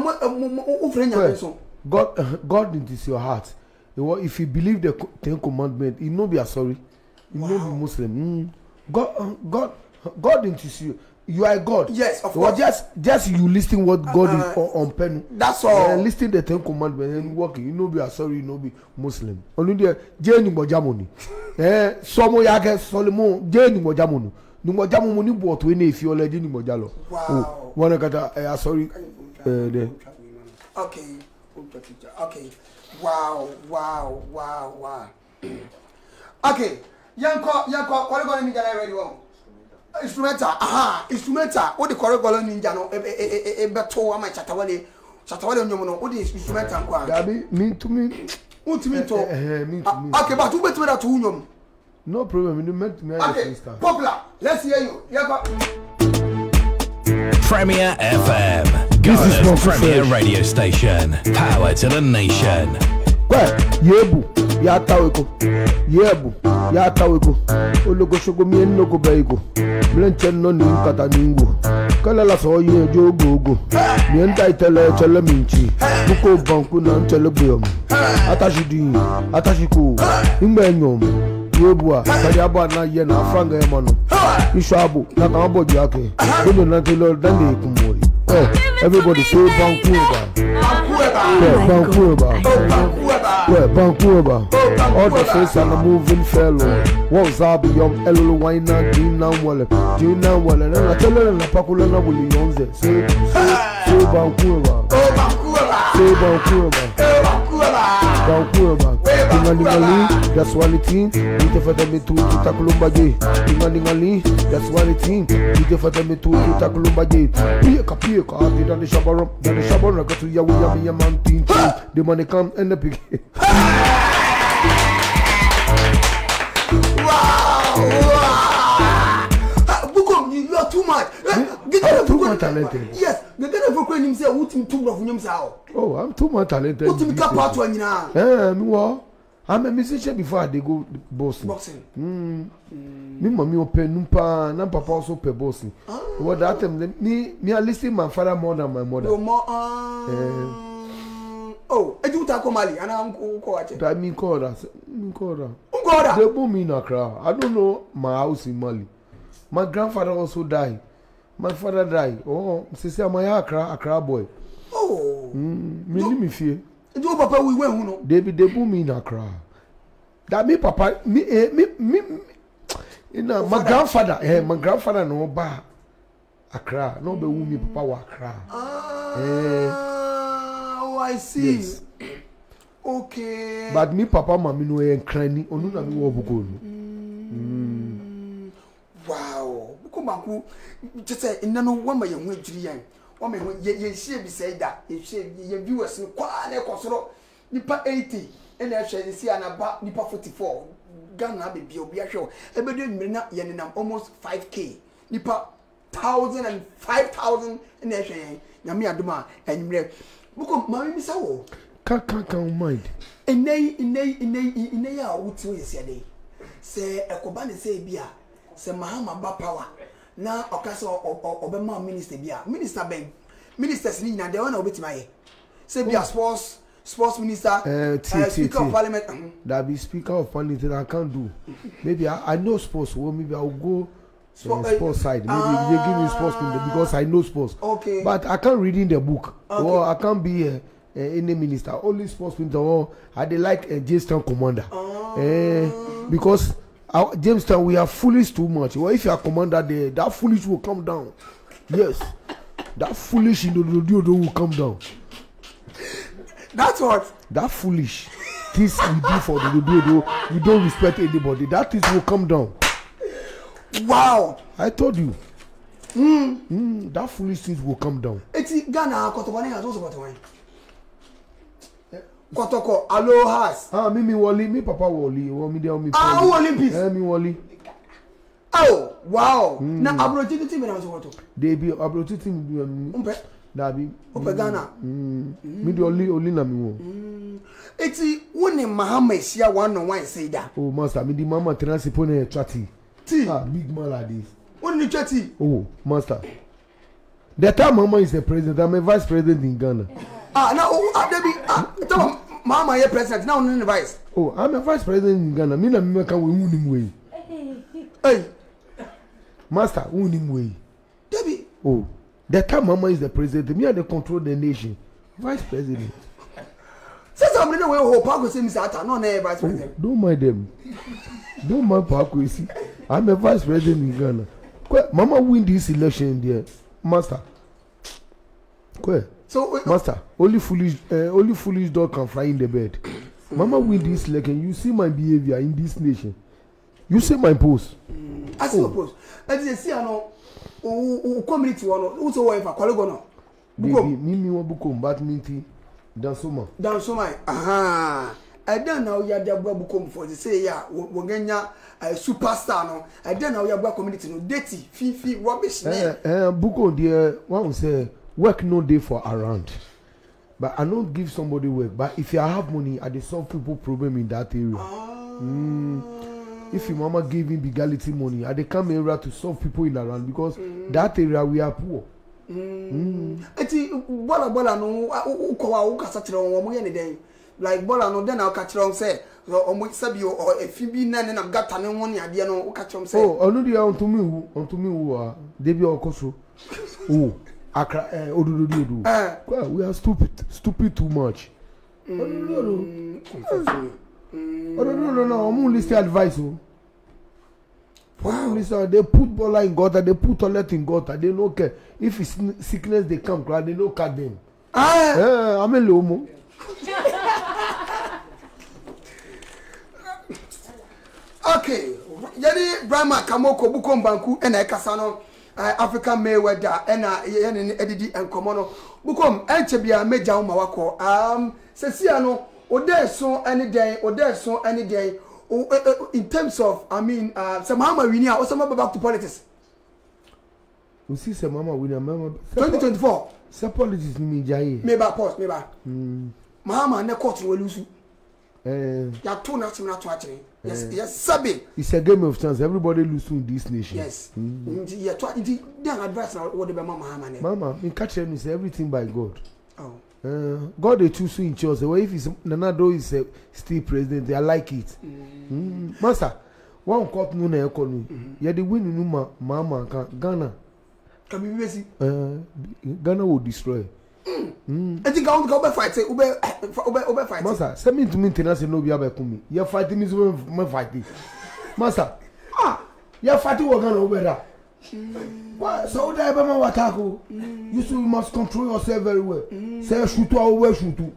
na eh, mo mo fẹ nyame so. God God it is your heart if you believe the ten commandment you no be asori you no be muslim mm. God God God it is you you are God. Yes, of course. Just just you listen what uh, God uh, is on, pen. That's all. Yeah, listen the Ten Commandment and working. You no be sorry, you no be Muslim. Only there Jane Mojamoni. Eh, some yake Solomon Jane Mojamoni. Ni Mojamoni ni bo to ni fi ole Jane Mojalo. Wow. Oh, one kata eh sorry pẹ̀lẹ́. Eh, okay okay wow wow wow wow okay yankọ yankọ kọrẹgọlọ ninja náà rẹdi wọn instrumental aha instrumental o de kọrẹgọlọ ninja náà ẹ bẹ tó ama ṣàtàwálé ṣàtàwálé ọ̀nyọ́mu náà o de instrumental nkọ a. dabi mi ntumi. n tumi ntọ okay bàtú bẹ me. dàtú wúnyọmu. no problem you make me okay popular let's hear you yankọ. Premier FM. Ghana's premier search. radio station. Power to the nation. Well, yebu, Yebu, mi no ni ningo. gogo. Mi enta itele chele minchi. Buko banku na Ingbe ye na ishabu na jake na tilo kumoi Hey, everybody say Vancouver. Yeah, Vancouver. Yeah, Vancouver. All the face and the moving fellow. What's up, young Elo Wina, Dina Wallet, Dina Wallet, and I tell her and Pakula Williams. Say, say, say Vancouver. Say Vancouver dans Kuraba. that's one thing. Ite fatame tu ita kulumbage. Dingalingali, that's one thing. Pieka pieka, ati dani shabaram, dani shabaram. Katu ya wuya ya man tin tin. The money come Wow! wow. Eh, much. Eh. I'm oh, too much talented. Yes, gegana fo kura nim sɛ wotumi tu nkurɔfo nim Oh, I'm too much talented. Wotumi ka pato you nyinaa. Eh, me wɔ. I'm a musician before I did go boxing. Boxing. Hmm. Mm. Me mommy open num pa, na papa also pe boxing. Ah. What that time me me I listen my father more than my mother. Your mo. Uh, eh. Oh, eji uta ko mali ana nko ko ache. Ta mi ko da, mi ko da. Nko da. They put me in Accra. I don't know my house in Mali. My grandfather also died. My father died. Oh, sisi àmọ́ yà àkàrà àkàrà boy. Oh. Hmm, mi ní mi fie. Ǹjẹ́ o papa wiwe hun no? Debi debu mi na àkàrà. That me papa me eh me me. You know my grandfather eh my grandfather na ọba àkàrà No be ewu me papa wọ àkàrà. Ah, oh I see. Yes. Okay. But me papa maami no eh, yẹ nkran ni, onu na mi wọ ọbọgọ onu. Wow baako baako te sɛ wama yɛn ho adwiri yɛn wama yɛn ho yɛ yɛn hyia bi sɛ da yɛn hyia yɛn viewers no kwaa na ɛkɔ soro nipa eighty ɛna ɛhwɛ nsi anaba nipa forty four ghana beebi obi ahwɛ wɔ ɛbɛdi enumere na yɛn nenam almost five k nipa thousand and five thousand ɛna ɛhwɛ yɛn nyame adum a ɛnumere boko maame mi sa wɔ. kankan kan mind. ɛnɛ yi ɛnɛ yi ɛnɛ yi ɛnɛ yi a wotu yɛ sɛ ɛdɛ sɛ ɛkɔba ne sɛ ebi a sɛ mahama ba power na ɔka sɛ ɔbɛma minister bi a minister bɛn ministers ni nyina deɛ ɔna obetumi ayɛ sɛ bi a oh. sports sports minister uh, t, uh, speaker of parliament. Uh mhm. that be speaker of parliament i can do maybe i i know sports well maybe i will go. Eh, Sport, uh, eh, sports side maybe uh, they give me sports minister because i know sports okay but i can't read in the book okay. or i can't be a, a any minister only sports minister or i dey like a j stan commander uh, uh, because James, Jamestown, we are foolish too much. Well, if you are commander there, that foolish will come down. Yes, that foolish in the Dodo will come down. That's what. That foolish. This we do for the Dodo, we don't respect anybody. That is will come down. Wow. I told you. Mm. Mm, that foolish thing will come down. It's Ghana, Kotowani, that's also Kotowani kọtọkọ alohas. ah mi mi wọlé mi papa wọlé wọn mi dé ọmọ mi. ah o wọlé peace. ẹ eh, mi wọlé. awo oh, wow hmm. na aburoti ti tìmí na wọn sọ wọtọ. debi aburoti ti mi bi ọmọ mi. n pẹ dabi. o hmm. ghana. Hmm. mi di oli oli na mi wọ. eti wo ni mahama ehyia one on one say da. o oh, master mi di mama tena si pon ẹ twa tea. ah big man like this. o ni twa tea. oh master the time mama is the president i'm a vice president in ghana. ah na o oh, adebi ah, ah tell maama yɛ president na ɔno ne vice. o oh, i'm a vice president in ghana mi na mi ma ka wo ehun ni mu eyi. ee master ehun ni mu eyi. debi. o oh, the time mama is the president me and the control the nation vice president. sisan mi ni wo ho paako si mi sa ata na ɔna yɛ vice oh, president. don't mind them don't mind paako si i'm a vice president in ghana kwe mama win this election there master kwe. So uh, master, only foolish, uh, only foolish dog can fly in the bed. Mama win this leg, and you see my behavior in this nation. You see my post. Mm. I see oh. your post. Ẹ ti see ano, o community wa no, o ti wọ ẹfa kọlẹ gọnà. Bukom. Mi mi wọn bukom, but mi ti dansoma. Dansoma yi, ɛdɛn na ɔyɛ de aboa bukom for the say ya wɔn nya ɛɛ superstar no ɛdɛn na ɔyɛ aboa community no deti fifi rubbish. Ɛɛ ɛɛ bukom deɛ wɔn ahun sɛ work no dey for around but i no give somebody work but if i have money i dey solve people problem in that area mm. if your mama give me legality money i dey come area to solve people in around because mm. that area we are poor. Mm. eti bọọla bọọla no ukọ wa ukasa kyerɛ wɔn wɔn yɛ ne dɛn like bọọla no dɛn e, na ɔka kyerɛ wɔn sɛ ɔmo sɛbi ɔ efi bi na ne nam gata ne ho ne adeɛ no ɔka kyerɛ wɔn sɛ. ɔ ɔno deɛ ɔntumi wa debi ɔkɔ so owu. Accra ẹ eh, ododo di eh. we are stupid stupid too much. Ododo odo ododo odo na ọmú lisi advice o. Oh. Wow. Listen, uh, they put baller in gutter, they put toilet in gutter, they no care. If it's sickness, they come cry, they no care them. Ah. Eh, I'm a lomo. okay, yẹ́nì Brahma Kamoko Bukombanku ẹ̀ na ẹ̀ kasa náà. Eh, african mayweather ɛna eh, yɛne eh, ne ɛdidi nkɔmɔ no bukom ɛnkyɛ bia mɛgya wo wakɔ um, sɛsia no ɔdɛ so ɛne dɛn ɔdɛ so ɛne dɛn in terms of i mean uh, sɛ mahama wini a wosɛ mɛba back to politics osi sɛ mahama wini a mɛma 2024 sɛ politics ni mi gya yie meba pause meba mahama mm. ne court no Eh. yàtò náà sinmi n'ato akyere yẹ sẹbi. it's a game of chance everybody lose in this nation. yes mm. nti yẹtọ nti den advice na wọ́n de bẹ ma mahama nẹ. mama mi ka kyerẹ mi sẹ everything by god. Oh. Uh, god dey choose who he choose well if nana do is uh, still president i like it. Mm. Mm. masa one cup nu na ẹ kọ nu yẹ de win nu ma maama kan ghana. kàmi bí bẹ́ẹ̀ si. ghana will destroy ɛti nka wɔn nka wɔbɛ fight wɔbɛ wɔbɛ wɔbɛ fight. masa sɛmi tumi ntena se n'obi abɛ kun mi yɛ fight mi so mɛ fight masa ah yɛ fight wɔ gana wɔbɛ da sɔwɔ da yɛ bɛ ma wa taa ko you must control yourself very well sɛ sutu awo wɛ sutu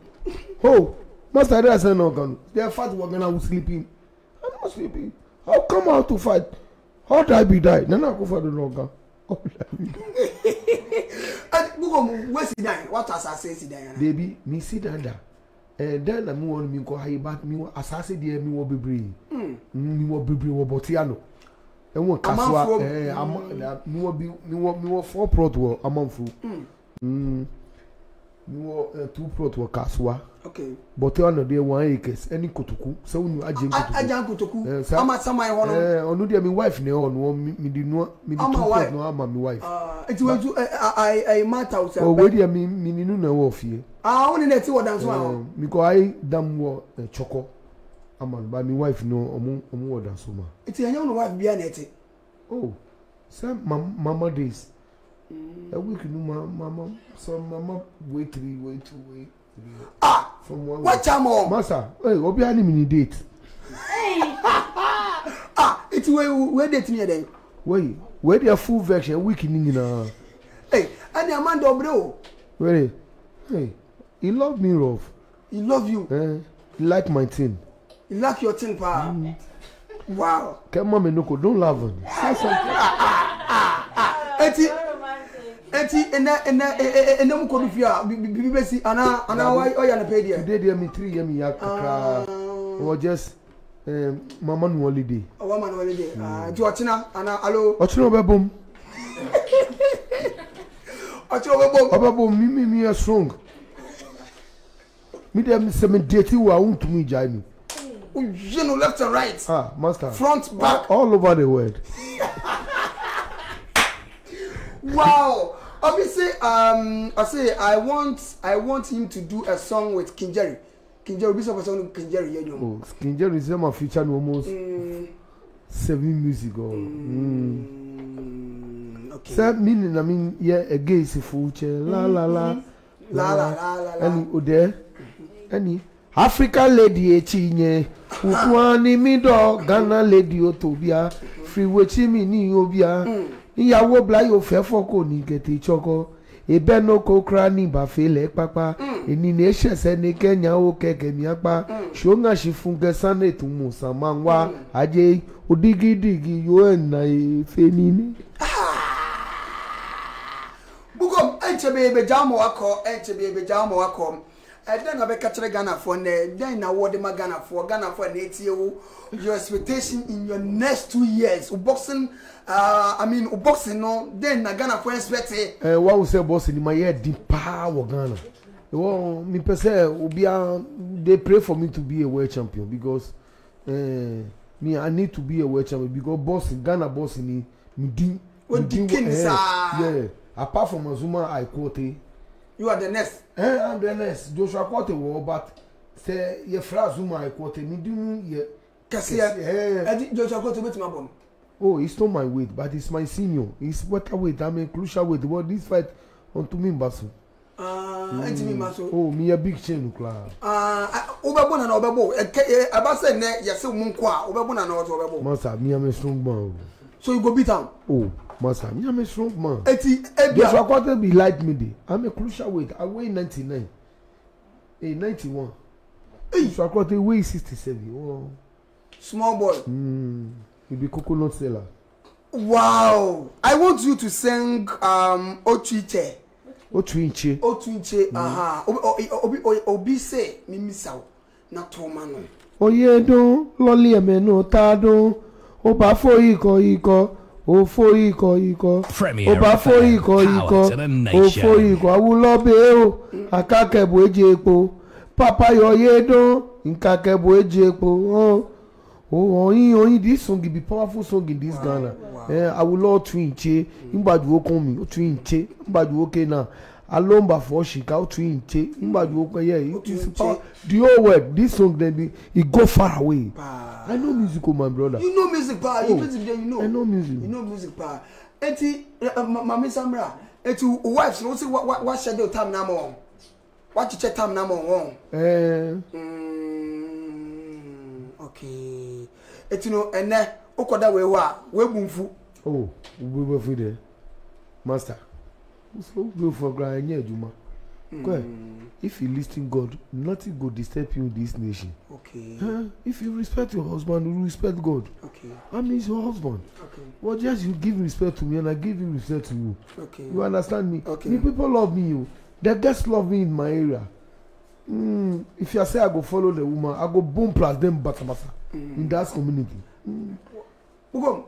ho masa yɛrɛ sɛ n'o kanu yɛ fight wɔ gana we sleeping i'm not sleeping how come out to fight how die be die nana ko fa de n'o kan. buko mu we si dan what asase si dan na baby mi si dan da eh dan na mi won mi nko hayi back mi won asase dia mi won bebree mm mi won bebree won botia no e won kasua eh am mi won bi mi won mi won four plot won amamfu niwɔ ɛtu eh, plot wɔ kasuwa. okay. bɔtɛ ɔna deɛ one acres ɛni e kotoku sɛwọn nu ajan kotoku. ajan kotoku ɛɛ eh, sa ama sama yɛ hɔ no. ɛɛ ɔnu mi wife ne ɔnu ɔ mi di nua mi di two plot nua ama mi wife. Ah, eti wetu ɛ ɛ ɛ mata o sɛ. ɔwɔ deɛ mi mi ni nu ah, na wɔ fie. aa wọn ni na ti wɔ dan so awɔ. Eh, mi kɔ ayi dam wɔ ɛ ama ba mi wife no ɔmu ɔmu wɔ dan so ma. eti ɛnyɛ wọn wife bia na ɛti. oh sɛ mama days. A week, no, mama, so mama, wait three, wait two, wait three. Ah! From one Watch am all! Master, hey, what be an mini date? Hey! ah! It's where, where date me then? Wait, where their full version, week in Nina. Hey, and the Amanda Obro. Wait, hey, he love me, rough. He love you. Eh, he like my thing. He like your thing, pa. Mm. Wow. Come on, menoko, don't laugh on me. Say something. ah, ah, ah, ah. Eti, eti ena ena e, e, e, ena mu kodu fia bibi besi ana ana why oh ya na pay there today there me 3 year me ya kaka ah. or just eh mama no holiday oh mama no holiday ah ju ochina ana alo ochina obebom ochina obebom obebom mi mi mi strong mi dem se me date wa untumi jai mi you know left and right ah master front back all over the world wow obviously um, I say I want I want him to do a song with King Jerry. King Jerry, this is song King Jerry. You know. Oh, King Jerry is my feature almost mm. seven music. Or, oh. mm. Mm. Okay. Sir, meaning I mean yeah, against the future. La la mm-hmm. la. La la la la. Any Ode? Oh, Any. African lady echinye eh, ukwani mido Ghana lady otobia mm-hmm. free wechi mi ni obia. Mm. ìyàwó bláyé òfẹ́ fọ́kò ní gètè ìtsọ́kọ́ ebenoko krani bafele kpakpa enini esese ne kenya wo keke miakpa shonga shifunge sane tumu samangwa aje odigidigi yo ena efenini. Ah! bugom enchebe ebe jamu akọ enchebe ebe jamu akọ. ɛdɛn na bɛka kyerɛ ghanafoɔ nɛ dɛn na wɔde ma ghanafoɔ ghanafoɔ na etie wo your expectation in your next two years o boxing uh, i mean o boxing no dɛn na ghanafoɔ expect. ɛ wawu sɛ boxing ni ma yɛ di paa wɔ ghana wɔ mi pɛ sɛ obiara dey uh, pray for me to be a world champion because uh, me i need to be a world champion because boxing ghana boxing ni mi di mi di wɔ ɛ apart from azuma aikote you are the next. ẹ i'm the next joshua kọ́ọ̀tì wọ̀ ọ́ but sẹ yẹ fura zuma ẹ kọ́ọ̀tì mi dínú yẹ. kẹsíẹ ẹ di joshua kọ́ọ̀tì bẹ́ẹ̀ tí ma bọ̀ nù. oh he's not my weight but he's my senior he's better weight i'm a crucial weight but this fight unto me mbaso. Ah, ẹ ti mi ma so. oh mi yẹ big chain kura. Ah, o bẹ bọ nana o bẹ bọ ẹ kẹ ẹ abasẹ nẹ yẹ sẹ mun a o bẹ bọ nana o bẹ bọ. masa mi yà mi sún gbọn o so you go beat am. oh masa me i'm a strong man. eti ebia jesu akwate be light middle i'm a crucial weight. i weigh ninety-nine eh ninety-one jesu akwate weigh sixty-seven. Oh. small boy. Mm, you be coconut seller. wow i want you to sing um, otuiche. otuiche. otuiche hmm. aha obi obi se mimisa. na toma no. oye dun lọlé ẹ̀mẹ́nu tá Obafoyikoyiko Ofoyikoyiko Obafoyikoyiko Ofoyiko Awulobe o Akakebo eje epo Papayoyedan Nkakebo eje epo o. Oh, oyin oyin this song be powerful song in this Ghana. Eh, Awulo Twinche Ngbajuwo Kunmi Twinche Ngbajuwo Kena alomba for shika otu nche mgbaju okwe yeah the whole world this song dem be e go far away bah. i know music o oh, my brother you know music pa oh. you play the you know i know music you know music pa eti eh, eh, mami samra eti wives no say wa schedule time na mo wa chiche time na mo won eh mm, okay eti no ene okoda we wa we bumfu oh we bumfu there master So no for granted ẹ̀yìn ẹ̀dùnmọ́ kọ́ ẹ̀ if you listen God nothing go disturb you in this nation okay. eh? if you respect your husband you respect God okay. I mean your husband okay. well just you give respect to me and I give you respect to you okay. you understand me okay. the people love me o oh. the guests love me in my area mm, if you say I go follow the woman I go boom plus them batabata mm. in that community. Mm. Ugo,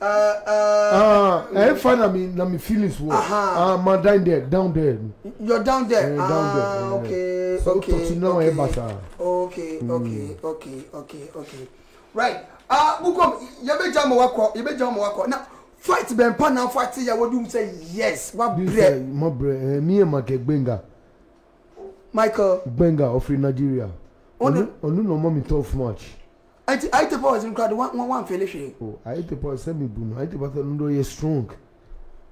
Uh uh, fa na mi na mi feelings wọ ah ma down there down there. you're down there uh, down there ah uh, okay so okay so to now ẹ bàtà. okay hmm. okay okay okay okay right ah bukom yẹbẹ jẹ ọmọ wa kọ yẹbẹ jẹ ọmọ wa kọ na fight bẹn pa na fight yẹ wọdun say? yes wa brẹ. mo brẹ ẹ mi yẹ Michael Gbenga. Michael. Gbenga of Nigeria. ọ̀nù ọ̀nù na ọmọ mi tough match ayi ayi tɛ pɔs nkura de wọn wọn fele hwee. o ayi tɛ pɔs sɛ mi bu no ayi tɛ pɔs do yɛ strong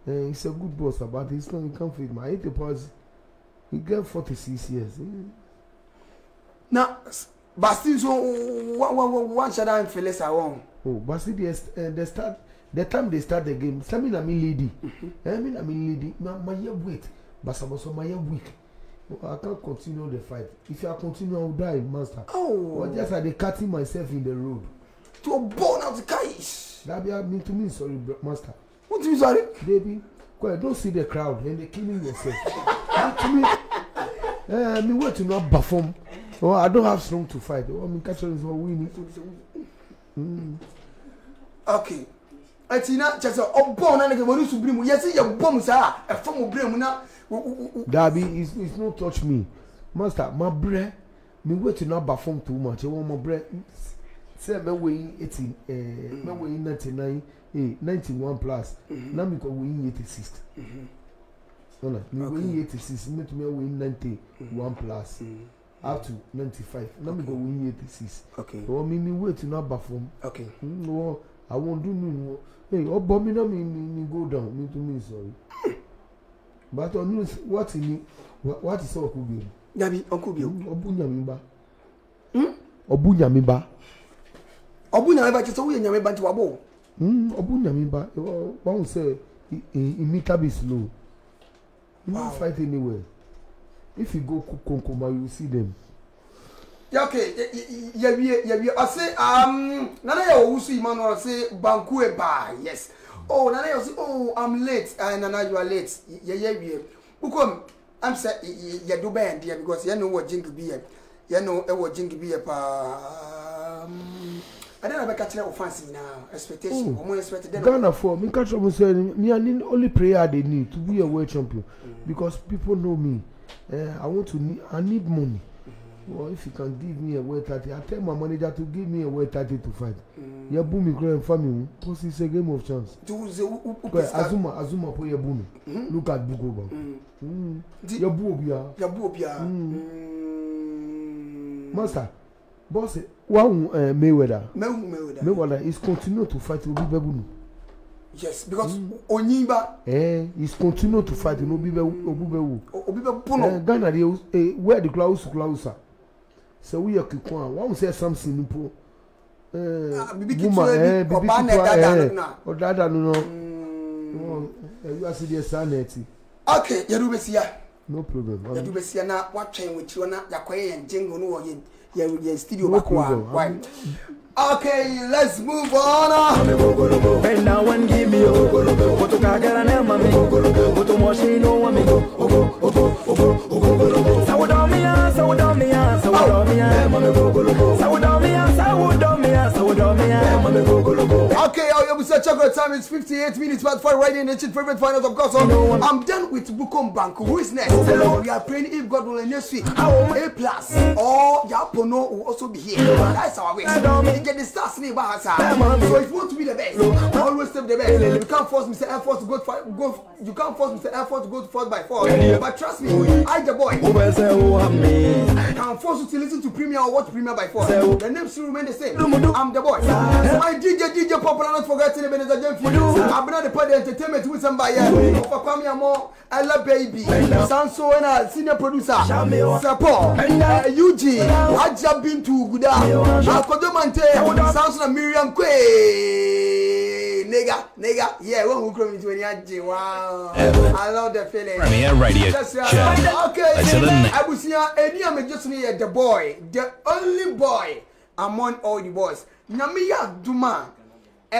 ɛn eh, he's a good boss about his strong he come fit ma ayi tɛ pɔs he get forty six years. Eh? na basi nso wọn wọn wọn hyɛ dan fele sa wɔn. o basi deɛ the start the time they start the game sɛ mi na mi lady ɛn mm-hmm. eh, mi na mi lady ma ma yɛ wait basabasa ma yɛ weak. I can't continue the fight. If I continue, I will die, master. Oh. Or just I dey cutting myself in the road. To burn out the guys. That be mean to me, sorry, master. What do you mean, sorry? Baby, well, don't see the crowd and they killing yourself. to me, uh, me wait to not perform. Oh, I don't have strong to fight. Oh, I mean, catch is what we need. Mm. Okay. I see now. Just ɔbɔ na ne kɛ wɔn nso biri mu yɛsi yɛ bɔ mu saa ɛfɔ mu biri dabi it's it's no touch me master ma brɛ mi wait no aba fam too much ɛwɔ ma brɛ sɛ mɛ wɔ yi eighty ɛɛ eh, mɛ wɔ ninety nine ee eh, ninety one plus mm-hmm. na mi kɔ wɔ yi eighty six ɔna mm-hmm. mi wɔ yi eighty six mi tun bɛ wɔ ninety one plus mm-hmm. up to ninety five na mi kɔ wɔ yi eighty six ɛwɔ mi mi weight no aba fam ɛwɔ àwọn ọdún mi ni wọ́n ɛ ɔbɔ mi náà mi mi go down mi tún mi sọ̀rọ̀. but on news what ni what is okubio yabi okubio obunyamiba mm, hmm obunyamiba obunyamiba ti so wo nyamiba ti wabo oh, hmm obunyamiba eh, won say imitabis no you wow. fight anywhere if you go kukonkoma you see them yake yawie yawie ɔse um, nana yɛ wɔ wusu yi ma no ɔse banku eba yes oh nana yɛ ɔsi oh i'm late ah nana you are late yɛ yɛ wie bukom am sɛ yɛ do bɛn deɛ because yɛn no wɔ jingle bi yɛ yɛn no wɔ jingle bi yɛ paa adan na bɛka kyerɛ offense nyinaa uh, expectation ɔmo oh, expect den. ghana for mi ka kyerɛ mo sɛ mi ani only prayer i dey need to be a world champion mm. because people know me uh, i want to i need money. Well, if you can give me a well thirty, I tell my manager to give me a well thirty to fight. Mm. Yẹ bú mi kúrẹ́ nfa mi mu, cause it's a game of chance. Ti o ṣe o o pèsè. Azuma Azuma po yẹ bú mi. Look at Boko Ban. Yẹ bú obi a. Yẹ bú obi a. Master, bọ́sẹ̀ wàá hun Mayweather. Mayweather. Mayweather is continue to fight obi bẹ́ẹ̀ bú Yes, because mm. Onyimba. Eh, he's continue to fight obi bẹ́ẹ̀ wù. Obi bẹ́ẹ̀ wù. Obi bẹ́ẹ̀ bú eh, Ghana de eh, where the clouds clouds are sɛ woyɛ keko a wahu sɛ samson eh, ah, eh, eh, no mpo ɔdada no no awiase mm. deɛ saa na ɛti ok yɛde wobɛsia no problem yɛde wobɛsia na woatwɛn wɔ kyirɛ na yɛakɔyɛ yɛn gyengo no wɔ yɛn studio bakoa Okay, let's move on. And now and give me what to kagara na mami. What to moshi no wami. Ogo ogo ogo ogo ogo. Sawo sawudomia sawudomia oh. sawudomia sawudomia sawudomia sawudomia Okay, I'll oh, be chocolate time. It's 58 minutes but for writing in ancient favorite finals of course. I'm done with Bukom Bank. Who is next? Hello. We are praying if God will next week. A plus or Yapono will also be here. That's our way. get the stars near Bahasa. So if you want to be the best, always step the best. You can't force Mr. Force to go, go you can't force Mr. Force to go forth by force. But trust me, I the boy can force you to listen to Premier or watch Premier by force. The name still remain the same. I'm the boy. So my DJ DJ Pop Opera not forgetting even the game for you. I'm not the part of the entertainment with somebody. For Kwame Amo, Ella Baby, Sanso and a senior producer, Sapo, Eugene, Aja Bintu Guda, Akodomante, oh. Sanso and Miriam Kwe. Nigga, nigga, yeah, we're going to any Wow, I love the feeling. Premier Radio. Just, uh, okay, I was here, I'm just uh, the boy, the only boy among all the boys. Now Duma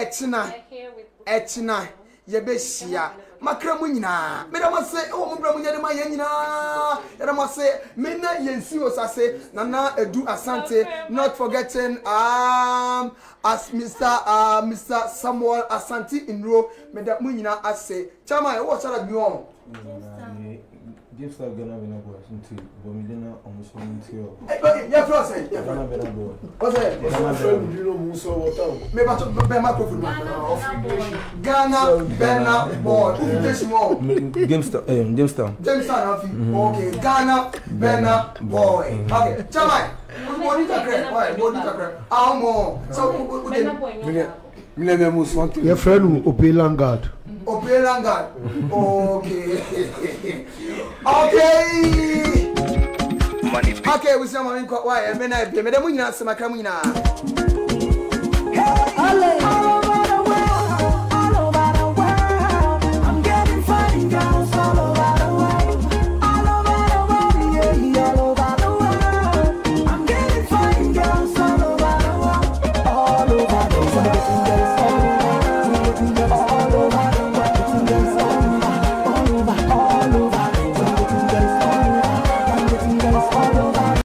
ɛtena ɛtena yɛbɛhyia makra mu nyinaa meda mo ase ɛwɔ mo brɛ mu yɛde ma yɛn nyinaa yɛde mo ase me na yɛnsi wɔ sase nana edu asante not forgetting um, as mr uh, mr samuel asante nro meda mo nyinaa ase kyama ɛwɔ sara bi wɔn. Gifta Ghana bena boy nti bomidina omuso nti o. Ya fura sɛ. Ghana bena boy. Ɔsɛ ɔsɛ fɛn mi dino mu sɔ wɔta o. Mɛ bàtɔ bɛn ma kofi ma. Ghana bena boy. Ufi tɛ si mɔ. Jamestown ɛɛ Jamestown. Jamestown fi. Ok Ghana bena boy. Ok caman mɔni kakra mɔni kakra aw mɔ. Minɛ minɛ musu. Yɛ fɛn nu Obi Langard opela langal. okay okay okay busina mami nkɔ wayɛ mena bie mede mo nyinaa sema kra mo nyinaa